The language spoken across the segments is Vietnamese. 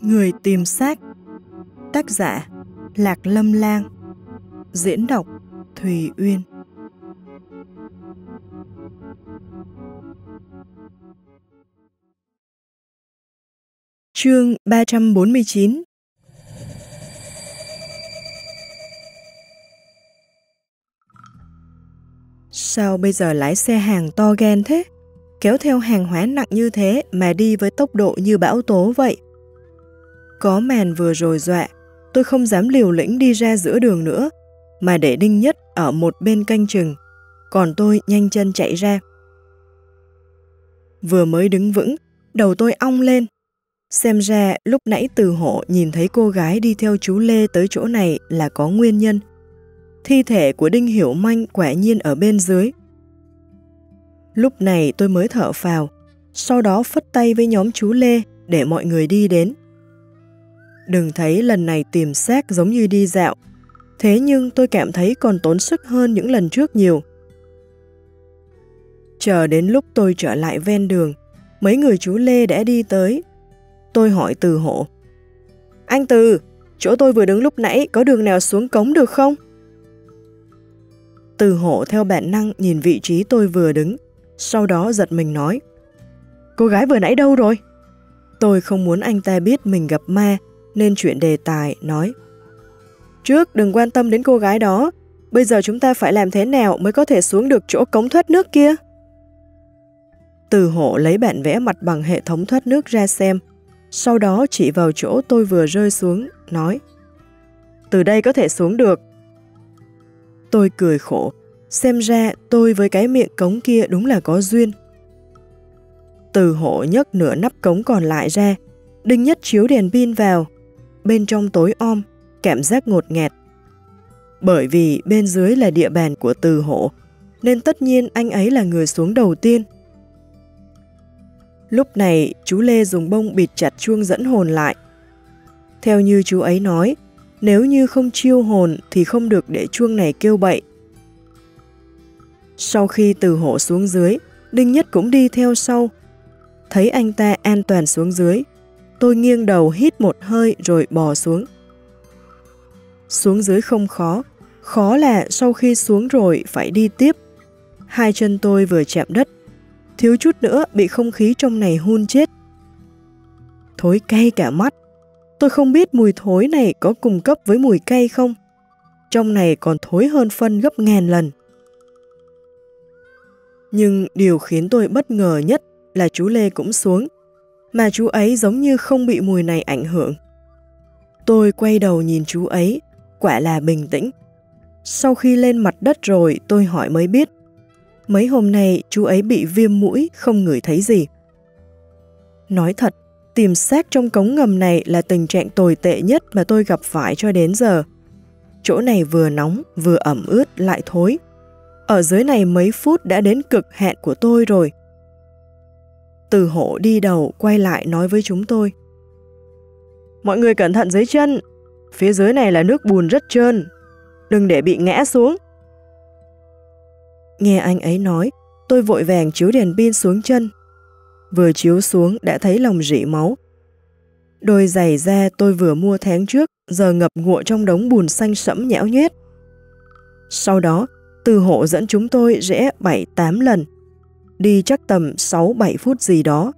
Người tìm xác. Tác giả Lạc Lâm Lang. Diễn đọc Thùy Uyên. Chương 349 Sao bây giờ lái xe hàng to gan thế? Kéo theo hàng hóa nặng như thế mà đi với tốc độ như bão tố vậy. Có màn vừa rồi dọa, tôi không dám liều lĩnh đi ra giữa đường nữa, mà để Đinh Nhất ở một bên canh chừng, còn tôi nhanh chân chạy ra. Vừa mới đứng vững, đầu tôi ong lên. Xem ra lúc nãy từ hộ nhìn thấy cô gái đi theo chú Lê tới chỗ này là có nguyên nhân. Thi thể của Đinh Hiểu Manh quả nhiên ở bên dưới. Lúc này tôi mới thở phào, sau đó phất tay với nhóm chú Lê để mọi người đi đến. Đừng thấy lần này tìm xác giống như đi dạo, thế nhưng tôi cảm thấy còn tốn sức hơn những lần trước nhiều. Chờ đến lúc tôi trở lại ven đường, mấy người chú Lê đã đi tới. Tôi hỏi từ hộ. Anh Từ, chỗ tôi vừa đứng lúc nãy có đường nào xuống cống được không? Từ hộ theo bản năng nhìn vị trí tôi vừa đứng, sau đó giật mình nói. Cô gái vừa nãy đâu rồi? Tôi không muốn anh ta biết mình gặp ma, nên chuyện đề tài, nói. Trước đừng quan tâm đến cô gái đó, bây giờ chúng ta phải làm thế nào mới có thể xuống được chỗ cống thoát nước kia? Từ hộ lấy bản vẽ mặt bằng hệ thống thoát nước ra xem, sau đó chỉ vào chỗ tôi vừa rơi xuống, nói. Từ đây có thể xuống được. Tôi cười khổ, xem ra tôi với cái miệng cống kia đúng là có duyên. Từ hộ nhấc nửa nắp cống còn lại ra, Đinh Nhất chiếu đèn pin vào, bên trong tối om, cảm giác ngột ngẹt. Bởi vì bên dưới là địa bàn của từ hộ, nên tất nhiên anh ấy là người xuống đầu tiên. Lúc này, chú Lê dùng bông bịt chặt chuông dẫn hồn lại. Theo như chú ấy nói, nếu như không chiêu hồn thì không được để chuông này kêu bậy. Sau khi từ hộ xuống dưới, Đinh Nhất cũng đi theo sau. Thấy anh ta an toàn xuống dưới, tôi nghiêng đầu hít một hơi rồi bò xuống. Xuống dưới không khó, khó là sau khi xuống rồi phải đi tiếp. Hai chân tôi vừa chạm đất, thiếu chút nữa bị không khí trong này hun chết. Thối cay cả mắt, tôi không biết mùi thối này có cùng cấp với mùi cay không. Trong này còn thối hơn phân gấp ngàn lần. Nhưng điều khiến tôi bất ngờ nhất là chú Lê cũng xuống, mà chú ấy giống như không bị mùi này ảnh hưởng. Tôi quay đầu nhìn chú ấy, quả là bình tĩnh. Sau khi lên mặt đất rồi tôi hỏi mới biết, mấy hôm nay chú ấy bị viêm mũi không ngửi thấy gì. Nói thật, tìm xác trong cống ngầm này là tình trạng tồi tệ nhất mà tôi gặp phải cho đến giờ. Chỗ này vừa nóng, vừa ẩm ướt, lại thối. Ở dưới này mấy phút đã đến cực hạn của tôi rồi. Từ hộ đi đầu quay lại nói với chúng tôi. Mọi người cẩn thận dưới chân, phía dưới này là nước bùn rất trơn, đừng để bị ngã xuống. Nghe anh ấy nói, tôi vội vàng chiếu đèn pin xuống chân. Vừa chiếu xuống đã thấy lòng rỉ máu. Đôi giày da tôi vừa mua tháng trước, giờ ngập ngụa trong đống bùn xanh sẫm nhão nhét. Sau đó, từ hộ dẫn chúng tôi rẽ 7-8 lần. Đi chắc tầm 6-7 phút gì đó.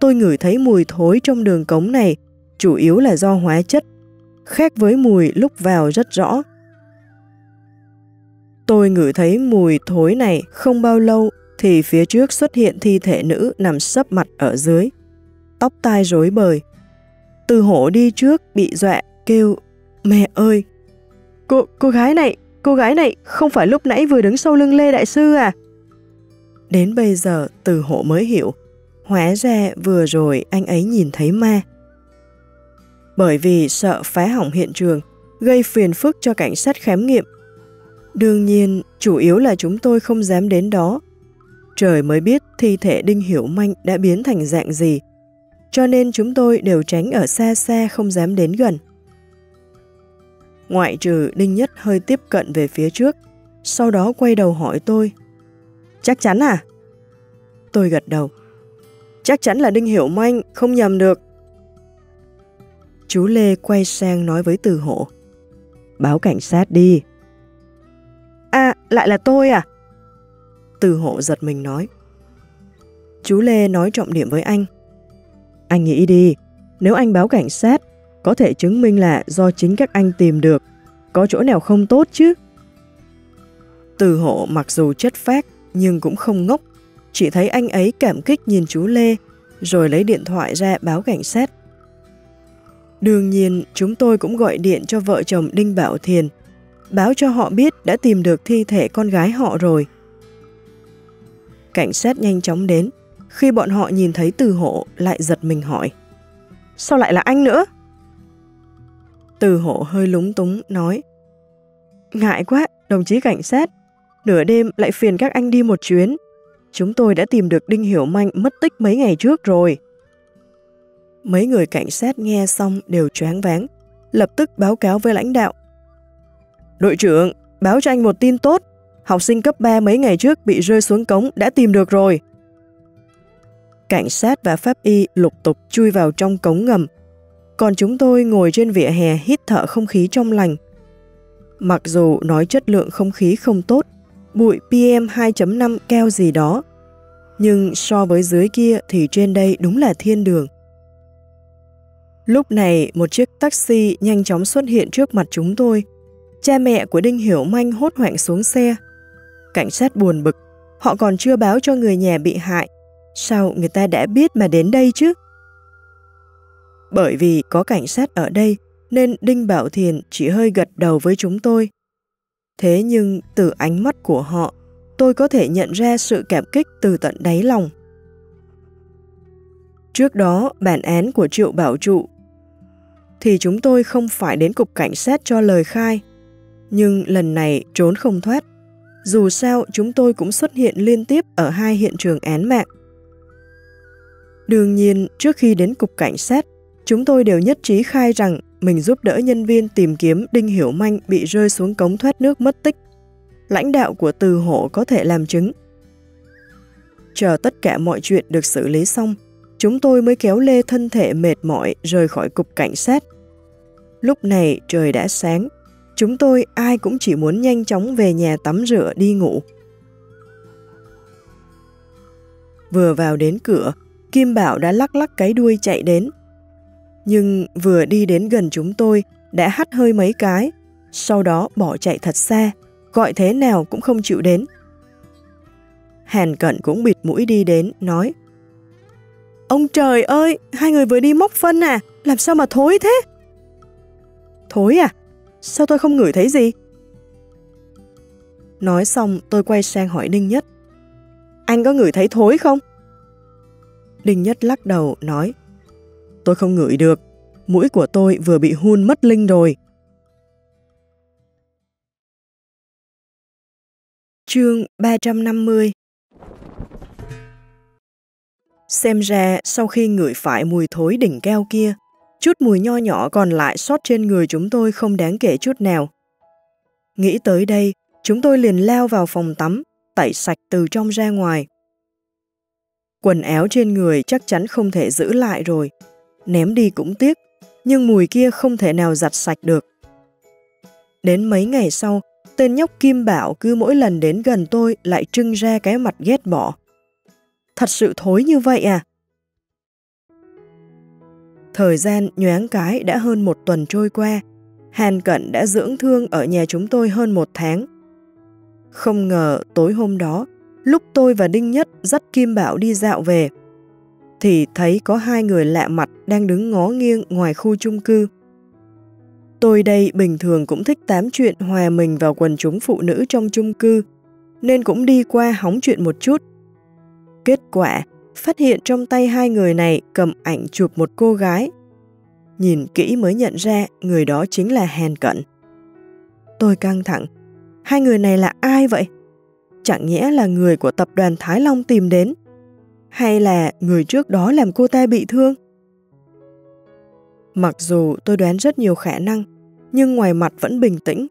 Tôi ngửi thấy mùi thối trong đường cống này, chủ yếu là do hóa chất, khác với mùi lúc vào rất rõ. Tôi ngửi thấy mùi thối này không bao lâu thì phía trước xuất hiện thi thể nữ nằm sấp mặt ở dưới. Tóc tai rối bời. Từ hổ đi trước bị dọa kêu Mẹ ơi! Cô, cô gái này, cô gái này không phải lúc nãy vừa đứng sau lưng Lê Đại Sư à? Đến bây giờ từ hộ mới hiểu, hóa ra vừa rồi anh ấy nhìn thấy ma. Bởi vì sợ phá hỏng hiện trường, gây phiền phức cho cảnh sát khám nghiệm. Đương nhiên, chủ yếu là chúng tôi không dám đến đó. Trời mới biết thi thể Đinh Hiểu Manh đã biến thành dạng gì, cho nên chúng tôi đều tránh ở xa xa không dám đến gần. Ngoại trừ Đinh Nhất hơi tiếp cận về phía trước, sau đó quay đầu hỏi tôi. Chắc chắn à? Tôi gật đầu. Chắc chắn là Đinh Hiểu Manh, không nhầm được. Chú Lê quay sang nói với từ hộ. Báo cảnh sát đi. À, lại là tôi à? Từ hộ giật mình nói. Chú Lê nói trọng điểm với anh. Anh nghĩ đi, nếu anh báo cảnh sát, có thể chứng minh là do chính các anh tìm được. Có chỗ nào không tốt chứ? Từ hộ mặc dù chất phác nhưng cũng không ngốc. Chỉ thấy anh ấy cảm kích nhìn chú Lê, rồi lấy điện thoại ra báo cảnh sát. Đương nhiên, chúng tôi cũng gọi điện cho vợ chồng Đinh Bảo Thiền, báo cho họ biết đã tìm được thi thể con gái họ rồi. Cảnh sát nhanh chóng đến, khi bọn họ nhìn thấy từ hộ lại giật mình hỏi. Sao lại là anh nữa? Từ hộ hơi lúng túng nói. Ngại quá, đồng chí cảnh sát, nửa đêm lại phiền các anh đi một chuyến. Chúng tôi đã tìm được Đinh Hiểu Manh mất tích mấy ngày trước rồi. Mấy người cảnh sát nghe xong đều choáng váng, lập tức báo cáo với lãnh đạo. Đội trưởng, báo cho anh một tin tốt. Học sinh cấp 3 mấy ngày trước bị rơi xuống cống đã tìm được rồi. Cảnh sát và pháp y lục tục chui vào trong cống ngầm, còn chúng tôi ngồi trên vỉa hè hít thở không khí trong lành. Mặc dù nói chất lượng không khí không tốt, bụi PM 2.5 keo gì đó, nhưng so với dưới kia thì trên đây đúng là thiên đường. Lúc này, một chiếc taxi nhanh chóng xuất hiện trước mặt chúng tôi. Cha mẹ của Đinh Hiểu Manh hốt hoảng xuống xe. Cảnh sát buồn bực, họ còn chưa báo cho người nhà bị hại. Sao người ta đã biết mà đến đây chứ? Bởi vì có cảnh sát ở đây, nên Đinh Bảo Thiền chỉ hơi gật đầu với chúng tôi. Thế nhưng từ ánh mắt của họ, tôi có thể nhận ra sự cảm kích từ tận đáy lòng. Trước đó, bản án của Triệu Bảo Trụ thì chúng tôi không phải đến cục cảnh sát cho lời khai. Nhưng lần này trốn không thoát. Dù sao, chúng tôi cũng xuất hiện liên tiếp ở hai hiện trường án mạng. Đương nhiên, trước khi đến cục cảnh sát, chúng tôi đều nhất trí khai rằng mình giúp đỡ nhân viên tìm kiếm Đinh Hiểu Manh bị rơi xuống cống thoát nước mất tích. Lãnh đạo của từ hộ có thể làm chứng. Chờ tất cả mọi chuyện được xử lý xong, chúng tôi mới kéo lê thân thể mệt mỏi rời khỏi cục cảnh sát. Lúc này trời đã sáng, chúng tôi ai cũng chỉ muốn nhanh chóng về nhà tắm rửa đi ngủ. Vừa vào đến cửa, Kim Bảo đã lắc lắc cái đuôi chạy đến. Nhưng vừa đi đến gần chúng tôi, đã hắt hơi mấy cái, sau đó bỏ chạy thật xa, gọi thế nào cũng không chịu đến. Hàn Cận cũng bịt mũi đi đến, nói Ông trời ơi, hai người vừa đi móc phân à, làm sao mà thối thế? Thối à? Sao tôi không ngửi thấy gì? Nói xong tôi quay sang hỏi Đinh Nhất. Anh có ngửi thấy thối không? Đinh Nhất lắc đầu nói Tôi không ngửi được, mũi của tôi vừa bị hun mất linh rồi. Chương 350 Xem ra sau khi ngửi phải mùi thối đỉnh keo kia, chút mùi nho nhỏ còn lại sót trên người chúng tôi không đáng kể chút nào. Nghĩ tới đây, chúng tôi liền lao vào phòng tắm, tẩy sạch từ trong ra ngoài. Quần áo trên người chắc chắn không thể giữ lại rồi, ném đi cũng tiếc, nhưng mùi kia không thể nào giặt sạch được. Đến mấy ngày sau, tên nhóc Kim Bảo cứ mỗi lần đến gần tôi lại trưng ra cái mặt ghét bỏ. Thật sự thối như vậy à? Thời gian nhoáng cái đã hơn một tuần trôi qua, Hàn Cận đã dưỡng thương ở nhà chúng tôi hơn một tháng. Không ngờ tối hôm đó, lúc tôi và Đinh Nhất dắt Kim Bảo đi dạo về, thì thấy có hai người lạ mặt đang đứng ngó nghiêng ngoài khu chung cư. Tôi đây bình thường cũng thích tám chuyện hòa mình vào quần chúng phụ nữ trong chung cư, nên cũng đi qua hóng chuyện một chút. Kết quả, phát hiện trong tay hai người này cầm ảnh chụp một cô gái. Nhìn kỹ mới nhận ra người đó chính là Hèn Cận. Tôi căng thẳng, hai người này là ai vậy? Chẳng nhẽ là người của tập đoàn Thái Long tìm đến? Hay là người trước đó làm cô ta bị thương? Mặc dù tôi đoán rất nhiều khả năng, nhưng ngoài mặt vẫn bình tĩnh.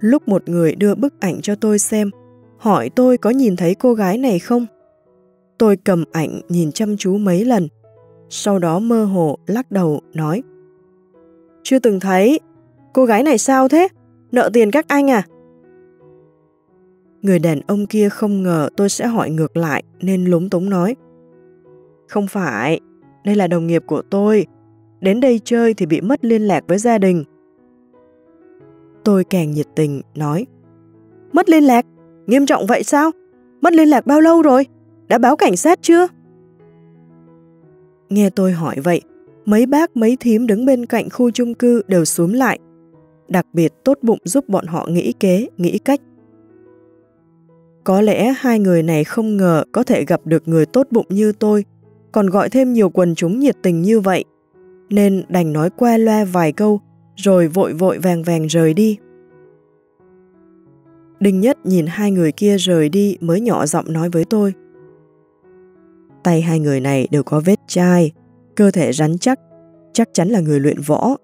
Lúc một người đưa bức ảnh cho tôi xem, hỏi tôi có nhìn thấy cô gái này không? Tôi cầm ảnh nhìn chăm chú mấy lần, sau đó mơ hồ lắc đầu nói Chưa từng thấy, cô gái này sao thế? Nợ tiền các anh à? Người đàn ông kia không ngờ tôi sẽ hỏi ngược lại nên lúng túng nói Không phải, đây là đồng nghiệp của tôi, đến đây chơi thì bị mất liên lạc với gia đình. Tôi càng nhiệt tình, nói Mất liên lạc? Nghiêm trọng vậy sao? Mất liên lạc bao lâu rồi? Đã báo cảnh sát chưa? Nghe tôi hỏi vậy, mấy bác mấy thím đứng bên cạnh khu chung cư đều xuống lại. Đặc biệt tốt bụng giúp bọn họ nghĩ kế, nghĩ cách. Có lẽ hai người này không ngờ có thể gặp được người tốt bụng như tôi, còn gọi thêm nhiều quần chúng nhiệt tình như vậy, nên đành nói qua loa vài câu, rồi vội vội vàng vàng rời đi. Đinh Nhất nhìn hai người kia rời đi mới nhỏ giọng nói với tôi. Tay hai người này đều có vết chai, cơ thể rắn chắc, chắc chắn là người luyện võ.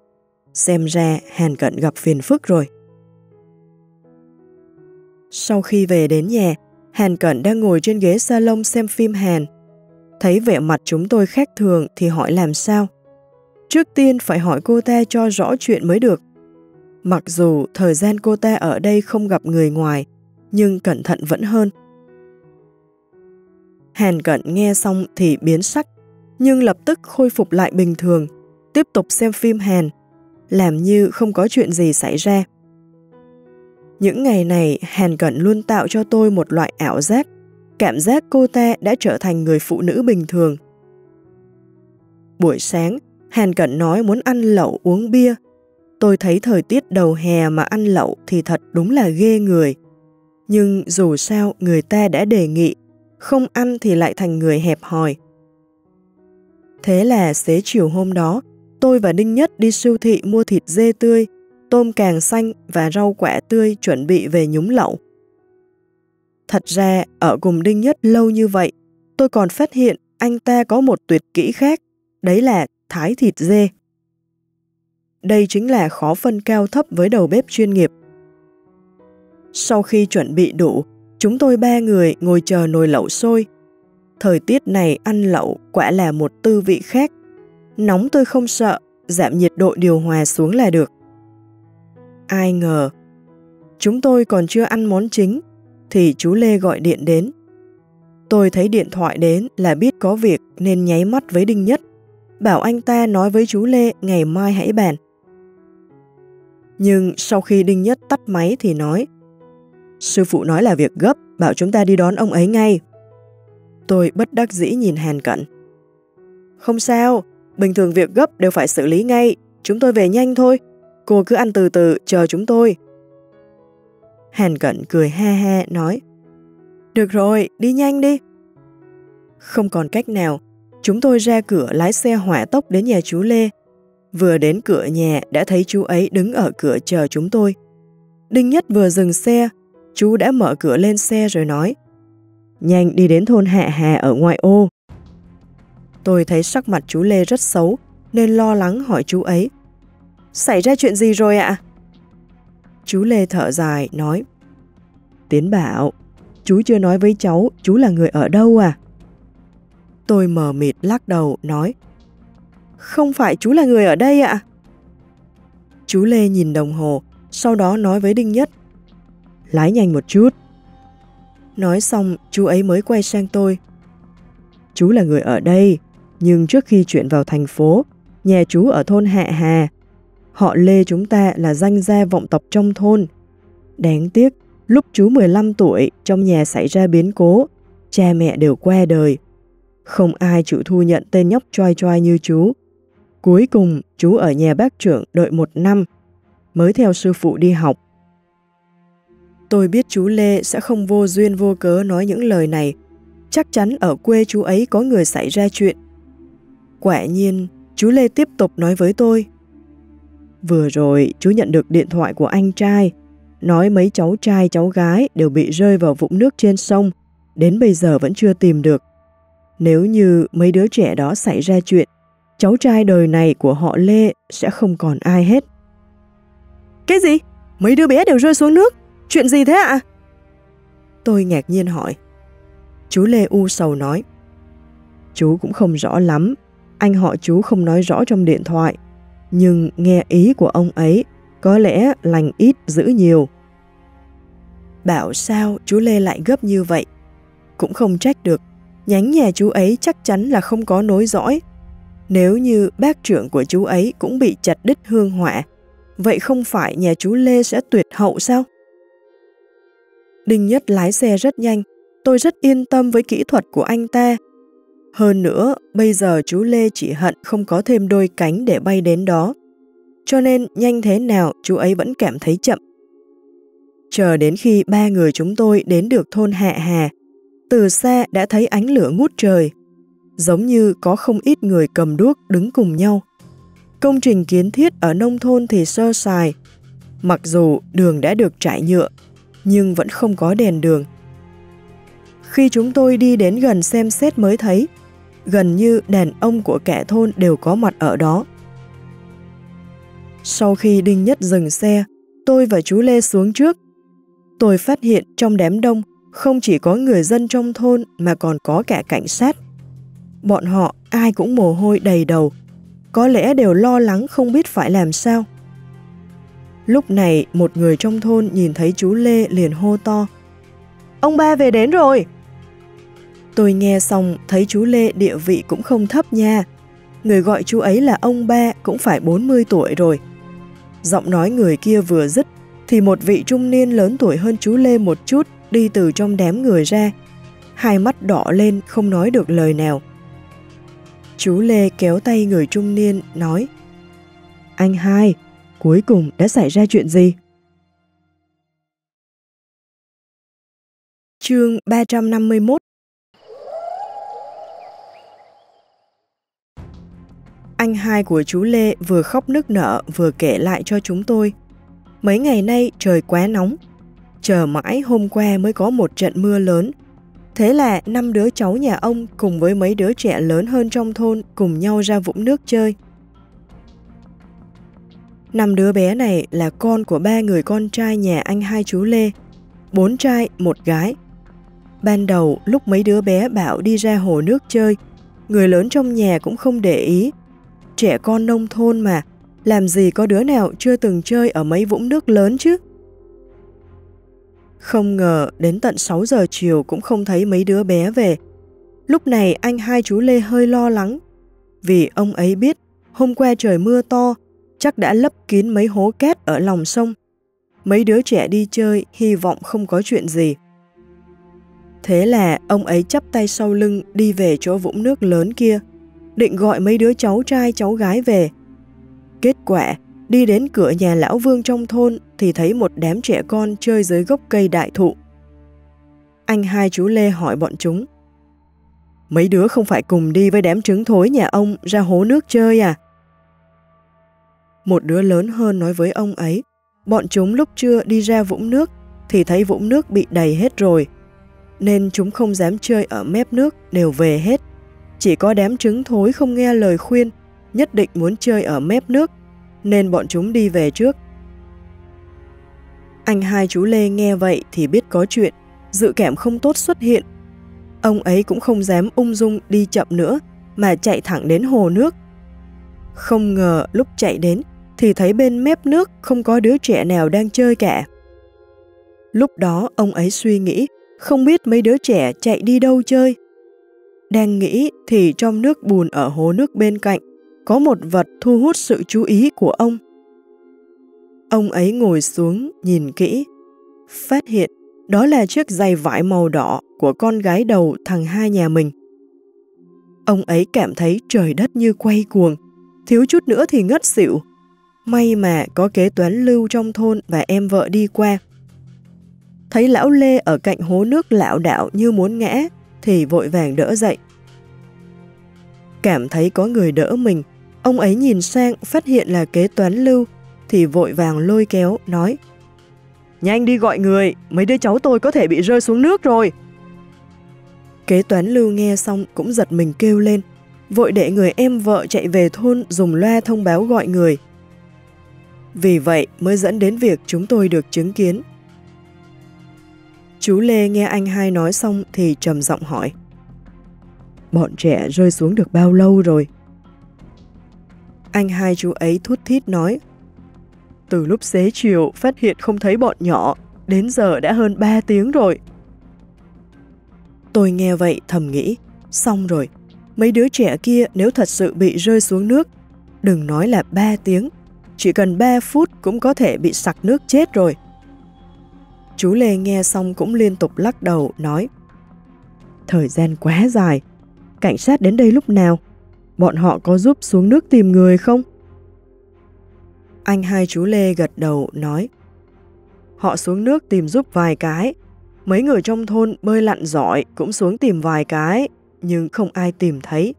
Xem ra Hàn Cận gặp phiền phức rồi. Sau khi về đến nhà, Hàn Cận đang ngồi trên ghế salon xem phim Hàn. Thấy vẻ mặt chúng tôi khác thường thì hỏi làm sao. Trước tiên phải hỏi cô ta cho rõ chuyện mới được. Mặc dù thời gian cô ta ở đây không gặp người ngoài, nhưng cẩn thận vẫn hơn. Hàn cận nghe xong thì biến sắc, nhưng lập tức khôi phục lại bình thường, tiếp tục xem phim Hàn, làm như không có chuyện gì xảy ra. Những ngày này, Hàn Cận luôn tạo cho tôi một loại ảo giác, cảm giác cô ta đã trở thành người phụ nữ bình thường. Buổi sáng, Hàn Cận nói muốn ăn lẩu uống bia. Tôi thấy thời tiết đầu hè mà ăn lẩu thì thật đúng là ghê người. Nhưng dù sao người ta đã đề nghị, không ăn thì lại thành người hẹp hòi. Thế là xế chiều hôm đó, tôi và Đinh Nhất đi siêu thị mua thịt dê tươi, tôm càng xanh và rau quả tươi chuẩn bị về nhúng lẩu. Thật ra, ở cùng Đinh Nhất lâu như vậy, tôi còn phát hiện anh ta có một tuyệt kỹ khác, đấy là thái thịt dê. Đây chính là khó phân cao thấp với đầu bếp chuyên nghiệp. Sau khi chuẩn bị đủ, chúng tôi ba người ngồi chờ nồi lẩu sôi. Thời tiết này ăn lẩu quả là một tư vị khác. Nóng tôi không sợ, giảm nhiệt độ điều hòa xuống là được. Ai ngờ, chúng tôi còn chưa ăn món chính, thì chú Lê gọi điện đến. Tôi thấy điện thoại đến là biết có việc nên nháy mắt với Đinh Nhất bảo anh ta nói với chú Lê ngày mai hãy bàn. Nhưng sau khi Đinh Nhất tắt máy thì nói Sư phụ nói là việc gấp, bảo chúng ta đi đón ông ấy ngay. Tôi bất đắc dĩ nhìn Hàn Cận. Không sao, bình thường việc gấp đều phải xử lý ngay, chúng tôi về nhanh thôi. Cô cứ ăn từ từ, chờ chúng tôi. Hàn Cận cười ha ha nói Được rồi, đi nhanh đi. Không còn cách nào, Chúng tôi ra cửa lái xe hỏa tốc đến nhà chú Lê. Vừa đến cửa nhà đã thấy chú ấy đứng ở cửa chờ chúng tôi. Đinh Nhất vừa dừng xe, chú đã mở cửa lên xe rồi nói Nhanh đi đến thôn Hạ Hà ở ngoại ô. Tôi thấy sắc mặt chú Lê rất xấu nên lo lắng hỏi chú ấy Xảy ra chuyện gì rồi ạ? Chú Lê thở dài nói Tiến bảo, chú chưa nói với cháu chú là người ở đâu à? Tôi mờ mịt lắc đầu, nói Không phải chú là người ở đây ạ? Chú Lê nhìn đồng hồ, sau đó nói với Đinh Nhất Lái nhanh một chút. Nói xong, chú ấy mới quay sang tôi. Chú là người ở đây, nhưng trước khi chuyển vào thành phố, nhà chú ở thôn Hạ Hà. Họ Lê chúng ta là danh gia vọng tộc trong thôn. Đáng tiếc, lúc chú 15 tuổi, trong nhà xảy ra biến cố, cha mẹ đều qua đời. Không ai chịu thu nhận tên nhóc choi choi như chú. Cuối cùng, chú ở nhà bác trưởng đợi một năm, mới theo sư phụ đi học. Tôi biết chú Lê sẽ không vô duyên vô cớ nói những lời này. Chắc chắn ở quê chú ấy có người xảy ra chuyện. Quả nhiên, chú Lê tiếp tục nói với tôi. Vừa rồi, chú nhận được điện thoại của anh trai, nói mấy cháu trai cháu gái đều bị rơi vào vũng nước trên sông, đến bây giờ vẫn chưa tìm được. Nếu như mấy đứa trẻ đó xảy ra chuyện, cháu trai đời này của họ Lê sẽ không còn ai hết. Cái gì? Mấy đứa bé đều rơi xuống nước? Chuyện gì thế ạ? Tôi ngạc nhiên hỏi. Chú Lê U sầu nói, chú cũng không rõ lắm, anh họ chú không nói rõ trong điện thoại, nhưng nghe ý của ông ấy, có lẽ lành ít giữ nhiều. Bảo sao chú Lê lại gấp như vậy? Cũng không trách được, nhánh nhà chú ấy chắc chắn là không có nối dõi. Nếu như bác trưởng của chú ấy cũng bị chặt đứt hương họa, vậy không phải nhà chú Lê sẽ tuyệt hậu sao? Đinh Nhất lái xe rất nhanh, tôi rất yên tâm với kỹ thuật của anh ta. Hơn nữa, bây giờ chú Lê chỉ hận không có thêm đôi cánh để bay đến đó. Cho nên nhanh thế nào chú ấy vẫn cảm thấy chậm. Chờ đến khi ba người chúng tôi đến được thôn Hạ Hà, từ xa đã thấy ánh lửa ngút trời, giống như có không ít người cầm đuốc đứng cùng nhau. Công trình kiến thiết ở nông thôn thì sơ sài, mặc dù đường đã được trải nhựa, nhưng vẫn không có đèn đường. Khi chúng tôi đi đến gần xem xét mới thấy, gần như đàn ông của cả thôn đều có mặt ở đó. Sau khi Đinh Nhất dừng xe, tôi và chú Lê xuống trước. Tôi phát hiện trong đám đông không chỉ có người dân trong thôn mà còn có cả cảnh sát. Bọn họ ai cũng mồ hôi đầy đầu, có lẽ đều lo lắng không biết phải làm sao. Lúc này một người trong thôn nhìn thấy chú Lê liền hô to. Ông ba về đến rồi! Tôi nghe xong thấy chú Lê địa vị cũng không thấp nha. Người gọi chú ấy là ông ba cũng phải 40 tuổi rồi. Giọng nói người kia vừa dứt thì một vị trung niên lớn tuổi hơn chú Lê một chút đi từ trong đám người ra. Hai mắt đỏ lên không nói được lời nào. Chú Lê kéo tay người trung niên nói Anh hai, cuối cùng đã xảy ra chuyện gì? Chương 351 Anh hai của chú Lê vừa khóc nức nở vừa kể lại cho chúng tôi. Mấy ngày nay trời quá nóng. Chờ mãi hôm qua mới có một trận mưa lớn. Thế là năm đứa cháu nhà ông cùng với mấy đứa trẻ lớn hơn trong thôn cùng nhau ra vũng nước chơi. Năm đứa bé này là con của ba người con trai nhà anh hai chú Lê. Bốn trai, một gái. Ban đầu lúc mấy đứa bé bảo đi ra hồ nước chơi, người lớn trong nhà cũng không để ý trẻ con nông thôn mà, làm gì có đứa nào chưa từng chơi ở mấy vũng nước lớn chứ? Không ngờ đến tận 6 giờ chiều cũng không thấy mấy đứa bé về. Lúc này anh hai chú Lê hơi lo lắng, vì ông ấy biết hôm qua trời mưa to, chắc đã lấp kín mấy hố két ở lòng sông. Mấy đứa trẻ đi chơi hy vọng không có chuyện gì. Thế là ông ấy chắp tay sau lưng đi về chỗ vũng nước lớn kia định gọi mấy đứa cháu trai cháu gái về. Kết quả, đi đến cửa nhà lão vương trong thôn thì thấy một đám trẻ con chơi dưới gốc cây đại thụ. Anh hai chú Lê hỏi bọn chúng. Mấy đứa không phải cùng đi với đám trứng thối nhà ông ra hố nước chơi à? Một đứa lớn hơn nói với ông ấy, bọn chúng lúc trưa đi ra vũng nước thì thấy vũng nước bị đầy hết rồi, nên chúng không dám chơi ở mép nước đều về hết. Chỉ có đám trứng thối không nghe lời khuyên, nhất định muốn chơi ở mép nước, nên bọn chúng đi về trước. Anh hai chú Lê nghe vậy thì biết có chuyện, dự cảm không tốt xuất hiện. Ông ấy cũng không dám ung dung đi chậm nữa, mà chạy thẳng đến hồ nước. Không ngờ lúc chạy đến thì thấy bên mép nước không có đứa trẻ nào đang chơi cả. Lúc đó ông ấy suy nghĩ, không biết mấy đứa trẻ chạy đi đâu chơi. Đang nghĩ thì trong nước bùn ở hố nước bên cạnh có một vật thu hút sự chú ý của ông. Ông ấy ngồi xuống nhìn kỹ, phát hiện đó là chiếc giày vải màu đỏ của con gái đầu thằng hai nhà mình. Ông ấy cảm thấy trời đất như quay cuồng, thiếu chút nữa thì ngất xỉu. May mà có kế toán lưu trong thôn và em vợ đi qua. Thấy lão Lê ở cạnh hố nước lão đạo như muốn ngã, thì vội vàng đỡ dậy. Cảm thấy có người đỡ mình, ông ấy nhìn sang phát hiện là kế toán lưu, thì vội vàng lôi kéo, nói Nhanh đi gọi người, mấy đứa cháu tôi có thể bị rơi xuống nước rồi. Kế toán lưu nghe xong cũng giật mình kêu lên, vội để người em vợ chạy về thôn dùng loa thông báo gọi người. Vì vậy mới dẫn đến việc chúng tôi được chứng kiến Chú Lê nghe anh hai nói xong thì trầm giọng hỏi. bọn trẻ rơi xuống được bao lâu rồi. Anh hai chú ấy thút thít nói, từ lúc xế chiều phát hiện không thấy bọn nhỏ, đến giờ đã hơn 3 tiếng rồi. Tôi nghe vậy thầm nghĩ, xong rồi, mấy đứa trẻ kia nếu thật sự bị rơi xuống nước, đừng nói là 3 tiếng, chỉ cần 3 phút cũng có thể bị sặc nước chết rồi. Chú Lê nghe xong cũng liên tục lắc đầu, nói Thời gian quá dài, cảnh sát đến đây lúc nào? Bọn họ có giúp xuống nước tìm người không? Anh hai chú Lê gật đầu, nói Họ xuống nước tìm giúp vài cái, mấy người trong thôn bơi lặn giỏi cũng xuống tìm vài cái, nhưng không ai tìm thấy.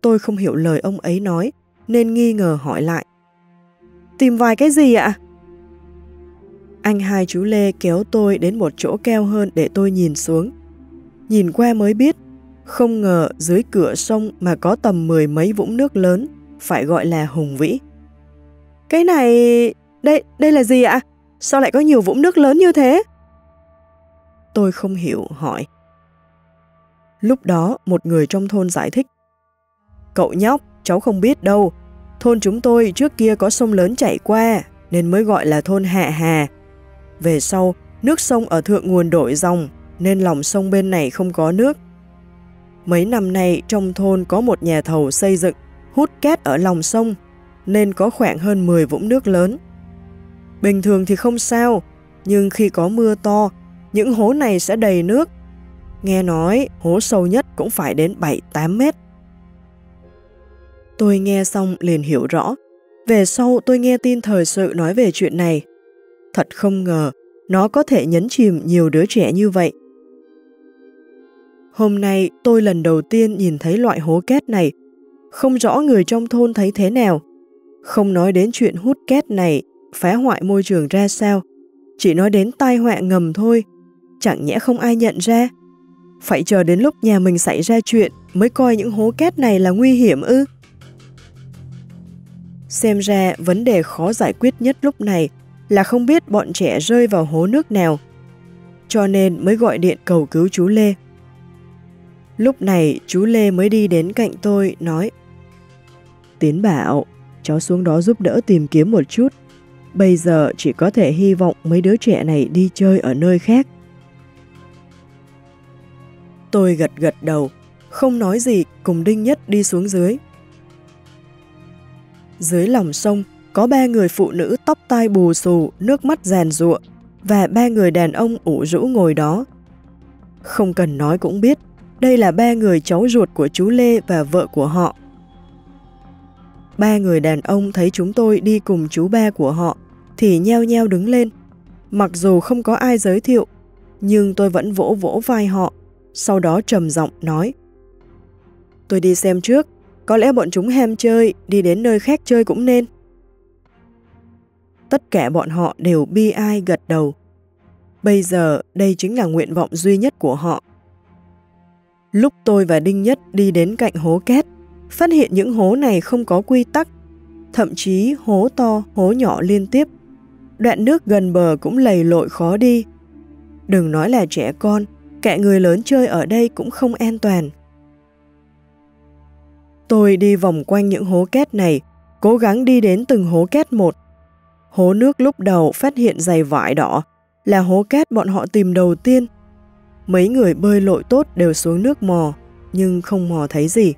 Tôi không hiểu lời ông ấy nói, nên nghi ngờ hỏi lại. Tìm vài cái gì ạ? Anh hai chú Lê kéo tôi đến một chỗ keo hơn để tôi nhìn xuống. Nhìn qua mới biết, không ngờ dưới cửa sông mà có tầm mười mấy vũng nước lớn, phải gọi là hùng vĩ. Cái này... đây đây là gì ạ? Sao lại có nhiều vũng nước lớn như thế? Tôi không hiểu, hỏi. Lúc đó, một người trong thôn giải thích. Cậu nhóc, cháu không biết đâu. Thôn chúng tôi trước kia có sông lớn chảy qua, nên mới gọi là thôn Hạ Hà. Về sau, nước sông ở thượng nguồn đổi dòng, nên lòng sông bên này không có nước. Mấy năm nay trong thôn có một nhà thầu xây dựng, hút két ở lòng sông, nên có khoảng hơn 10 vũng nước lớn. Bình thường thì không sao, nhưng khi có mưa to, những hố này sẽ đầy nước. Nghe nói hố sâu nhất cũng phải đến 7-8 mét. Tôi nghe xong liền hiểu rõ. Về sau tôi nghe tin thời sự nói về chuyện này. Thật không ngờ, nó có thể nhấn chìm nhiều đứa trẻ như vậy. Hôm nay tôi lần đầu tiên nhìn thấy loại hố két này, không rõ người trong thôn thấy thế nào. Không nói đến chuyện hút két này, phá hoại môi trường ra sao, chỉ nói đến tai họa ngầm thôi, chẳng nhẽ không ai nhận ra. Phải chờ đến lúc nhà mình xảy ra chuyện mới coi những hố két này là nguy hiểm ư. Xem ra vấn đề khó giải quyết nhất lúc này là không biết bọn trẻ rơi vào hố nước nào, cho nên mới gọi điện cầu cứu chú Lê. Lúc này chú Lê mới đi đến cạnh tôi nói Tiến bảo, cháu xuống đó giúp đỡ tìm kiếm một chút. Bây giờ chỉ có thể hy vọng mấy đứa trẻ này đi chơi ở nơi khác. Tôi gật gật đầu, không nói gì cùng Đinh Nhất đi xuống dưới. Dưới lòng sông có ba người phụ nữ tóc tai bù xù, nước mắt rèn rụa và ba người đàn ông ủ rũ ngồi đó. Không cần nói cũng biết, đây là ba người cháu ruột của chú Lê và vợ của họ. Ba người đàn ông thấy chúng tôi đi cùng chú ba của họ thì nheo nheo đứng lên. Mặc dù không có ai giới thiệu, nhưng tôi vẫn vỗ vỗ vai họ, sau đó trầm giọng nói. Tôi đi xem trước, có lẽ bọn chúng ham chơi, đi đến nơi khác chơi cũng nên. Cả bọn họ đều bi ai gật đầu. Bây giờ đây chính là nguyện vọng duy nhất của họ. Lúc tôi và Đinh Nhất đi đến cạnh hố két, phát hiện những hố này không có quy tắc, thậm chí hố to, hố nhỏ liên tiếp. Đoạn nước gần bờ cũng lầy lội khó đi. Đừng nói là trẻ con, cả người lớn chơi ở đây cũng không an toàn. Tôi đi vòng quanh những hố két này, cố gắng đi đến từng hố két một. Hố nước lúc đầu phát hiện dày vải đỏ, là hố két bọn họ tìm đầu tiên. Mấy người bơi lội tốt đều xuống nước mò, nhưng không mò thấy gì.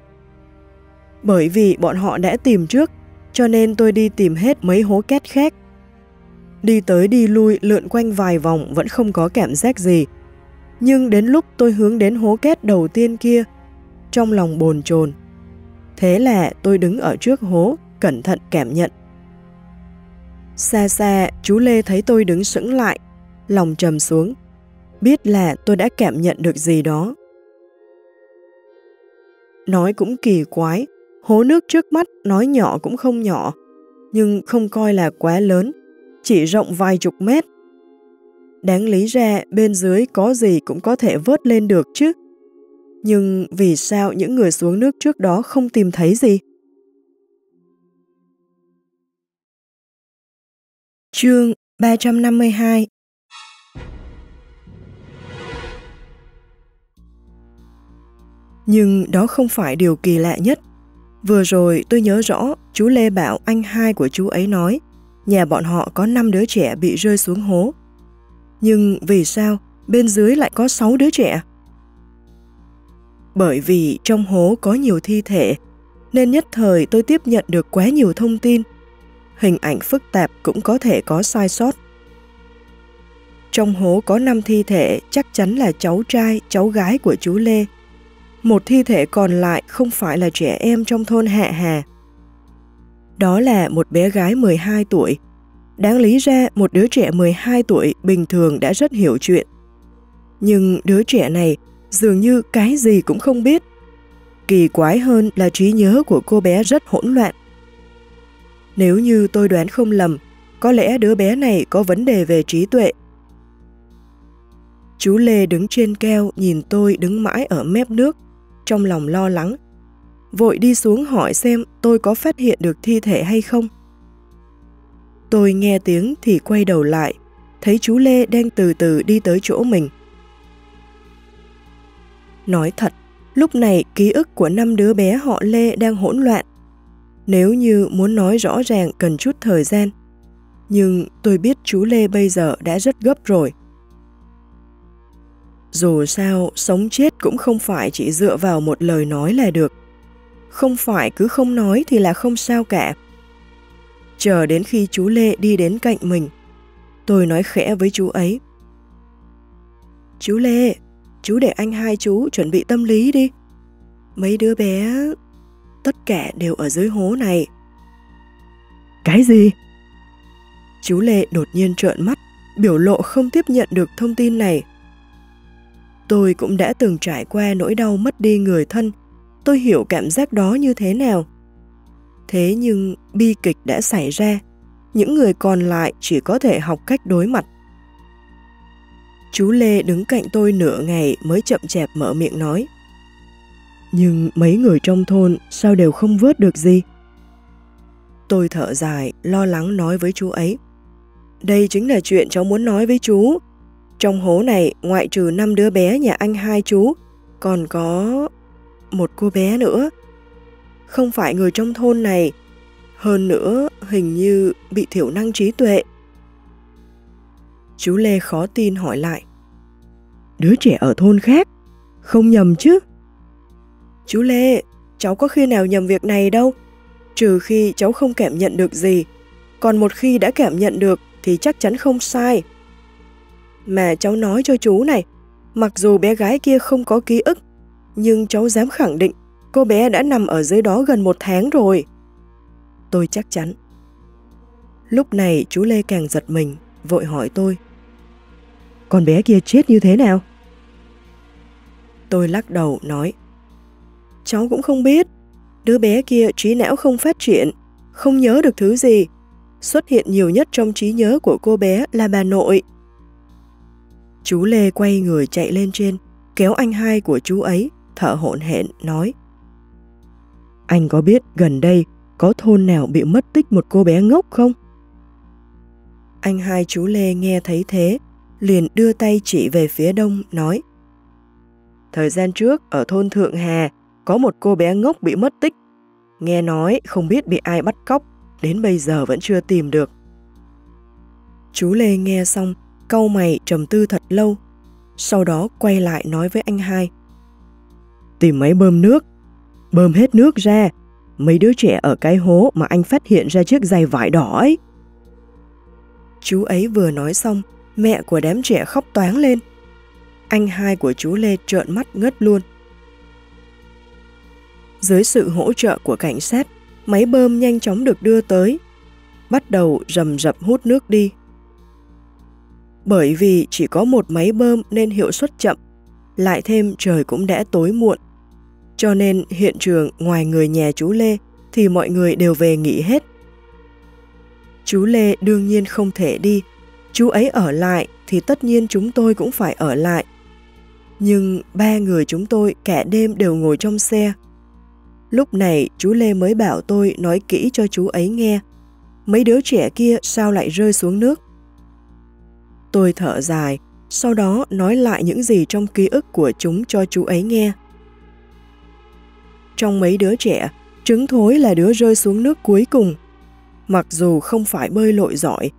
Bởi vì bọn họ đã tìm trước, cho nên tôi đi tìm hết mấy hố két khác. Đi tới đi lui lượn quanh vài vòng vẫn không có cảm giác gì. Nhưng đến lúc tôi hướng đến hố két đầu tiên kia, trong lòng bồn chồn. Thế là tôi đứng ở trước hố, cẩn thận cảm nhận. Xa xa, chú Lê thấy tôi đứng sững lại, lòng trầm xuống, biết là tôi đã cảm nhận được gì đó. Nói cũng kỳ quái, hố nước trước mắt nói nhỏ cũng không nhỏ, nhưng không coi là quá lớn, chỉ rộng vài chục mét. Đáng lý ra bên dưới có gì cũng có thể vớt lên được chứ. Nhưng vì sao những người xuống nước trước đó không tìm thấy gì? Chương 352 Nhưng đó không phải điều kỳ lạ nhất. Vừa rồi tôi nhớ rõ chú Lê bảo anh hai của chú ấy nói nhà bọn họ có 5 đứa trẻ bị rơi xuống hố. Nhưng vì sao bên dưới lại có 6 đứa trẻ? Bởi vì trong hố có nhiều thi thể, nên nhất thời tôi tiếp nhận được quá nhiều thông tin. Hình ảnh phức tạp cũng có thể có sai sót. Trong hố có 5 thi thể chắc chắn là cháu trai, cháu gái của chú Lê. Một thi thể còn lại không phải là trẻ em trong thôn Hạ Hà. Đó là một bé gái 12 tuổi. Đáng lý ra một đứa trẻ 12 tuổi bình thường đã rất hiểu chuyện. Nhưng đứa trẻ này dường như cái gì cũng không biết. Kỳ quái hơn là trí nhớ của cô bé rất hỗn loạn. Nếu như tôi đoán không lầm, có lẽ đứa bé này có vấn đề về trí tuệ. Chú Lê đứng trên keo nhìn tôi đứng mãi ở mép nước, trong lòng lo lắng. Vội đi xuống hỏi xem tôi có phát hiện được thi thể hay không. Tôi nghe tiếng thì quay đầu lại, thấy chú Lê đang từ từ đi tới chỗ mình. Nói thật, lúc này ký ức của năm đứa bé họ Lê đang hỗn loạn. Nếu như muốn nói rõ ràng cần chút thời gian, nhưng tôi biết chú Lê bây giờ đã rất gấp rồi. Dù sao, sống chết cũng không phải chỉ dựa vào một lời nói là được. Không phải cứ không nói thì là không sao cả. Chờ đến khi chú Lê đi đến cạnh mình, tôi nói khẽ với chú ấy. Chú Lê, chú để anh hai chú chuẩn bị tâm lý đi. Mấy đứa bé, tất cả đều ở dưới hố này. Cái gì? Chú Lê đột nhiên trợn mắt, biểu lộ không tiếp nhận được thông tin này. Tôi cũng đã từng trải qua nỗi đau mất đi người thân, tôi hiểu cảm giác đó như thế nào. Thế nhưng bi kịch đã xảy ra, những người còn lại chỉ có thể học cách đối mặt. Chú Lê đứng cạnh tôi nửa ngày mới chậm chạp mở miệng nói. Nhưng mấy người trong thôn sao đều không vớt được gì? Tôi thở dài, lo lắng nói với chú ấy. Đây chính là chuyện cháu muốn nói với chú. Trong hố này, ngoại trừ năm đứa bé nhà anh hai chú, còn có một cô bé nữa. Không phải người trong thôn này, hơn nữa hình như bị thiểu năng trí tuệ. Chú Lê khó tin hỏi lại. Đứa trẻ ở thôn khác? Không nhầm chứ? Chú Lê, cháu có khi nào nhầm việc này đâu. Trừ khi cháu không cảm nhận được gì. Còn một khi đã cảm nhận được thì chắc chắn không sai. Mà cháu nói cho chú này, mặc dù bé gái kia không có ký ức, nhưng cháu dám khẳng định cô bé đã nằm ở dưới đó gần một tháng rồi. Tôi chắc chắn. Lúc này chú Lê càng giật mình, vội hỏi tôi. Con bé kia chết như thế nào? Tôi lắc đầu nói. Cháu cũng không biết. Đứa bé kia trí não không phát triển, không nhớ được thứ gì. Xuất hiện nhiều nhất trong trí nhớ của cô bé là bà nội. Chú Lê quay người chạy lên trên, kéo anh hai của chú ấy, thở hổn hển nói. Anh có biết gần đây có thôn nào bị mất tích một cô bé ngốc không? Anh hai chú Lê nghe thấy thế, liền đưa tay chỉ về phía đông, nói Thời gian trước, ở thôn Thượng Hà, có một cô bé ngốc bị mất tích. Nghe nói không biết bị ai bắt cóc, đến bây giờ vẫn chưa tìm được. Chú Lê nghe xong, cau mày trầm tư thật lâu, sau đó quay lại nói với anh hai. Tìm máy bơm nước, bơm hết nước ra, mấy đứa trẻ ở cái hố mà anh phát hiện ra chiếc giày vải đỏ ấy. Chú ấy vừa nói xong, mẹ của đám trẻ khóc toáng lên. Anh hai của chú Lê trợn mắt ngất luôn. Dưới sự hỗ trợ của cảnh sát, máy bơm nhanh chóng được đưa tới, bắt đầu rầm rập hút nước đi. Bởi vì chỉ có một máy bơm nên hiệu suất chậm, lại thêm trời cũng đã tối muộn. Cho nên hiện trường ngoài người nhà chú Lê thì mọi người đều về nghỉ hết. Chú Lê đương nhiên không thể đi, chú ấy ở lại thì tất nhiên chúng tôi cũng phải ở lại. Nhưng ba người chúng tôi cả đêm đều ngồi trong xe. Lúc này chú Lê mới bảo tôi nói kỹ cho chú ấy nghe. Mấy đứa trẻ kia sao lại rơi xuống nước? Tôi thở dài, sau đó nói lại những gì trong ký ức của chúng cho chú ấy nghe. Trong mấy đứa trẻ, trứng thối là đứa rơi xuống nước cuối cùng. Mặc dù không phải bơi lội giỏi,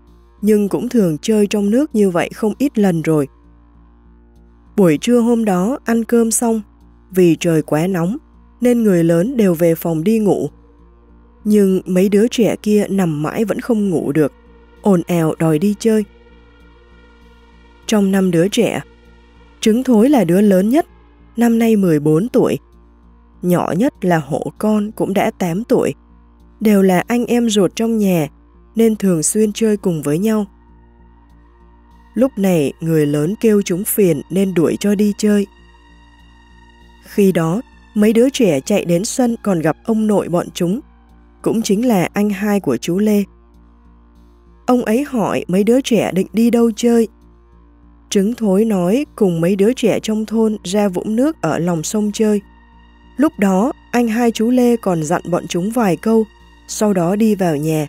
nhưng cũng thường chơi trong nước như vậy không ít lần rồi. Buổi trưa hôm đó ăn cơm xong, vì trời quá nóng, nên người lớn đều về phòng đi ngủ. Nhưng mấy đứa trẻ kia nằm mãi vẫn không ngủ được, ồn ào đòi đi chơi. Trong năm đứa trẻ, trứng thối là đứa lớn nhất, năm nay 14 tuổi. Nhỏ nhất là hộ con cũng đã 8 tuổi. Đều là anh em ruột trong nhà, nên thường xuyên chơi cùng với nhau. Lúc này người lớn kêu chúng phiền nên đuổi cho đi chơi. Khi đó, mấy đứa trẻ chạy đến sân còn gặp ông nội bọn chúng, cũng chính là anh hai của chú Lê. Ông ấy hỏi mấy đứa trẻ định đi đâu chơi. Trứng thối nói cùng mấy đứa trẻ trong thôn ra vũng nước ở lòng sông chơi. Lúc đó, anh hai chú Lê còn dặn bọn chúng vài câu, sau đó đi vào nhà.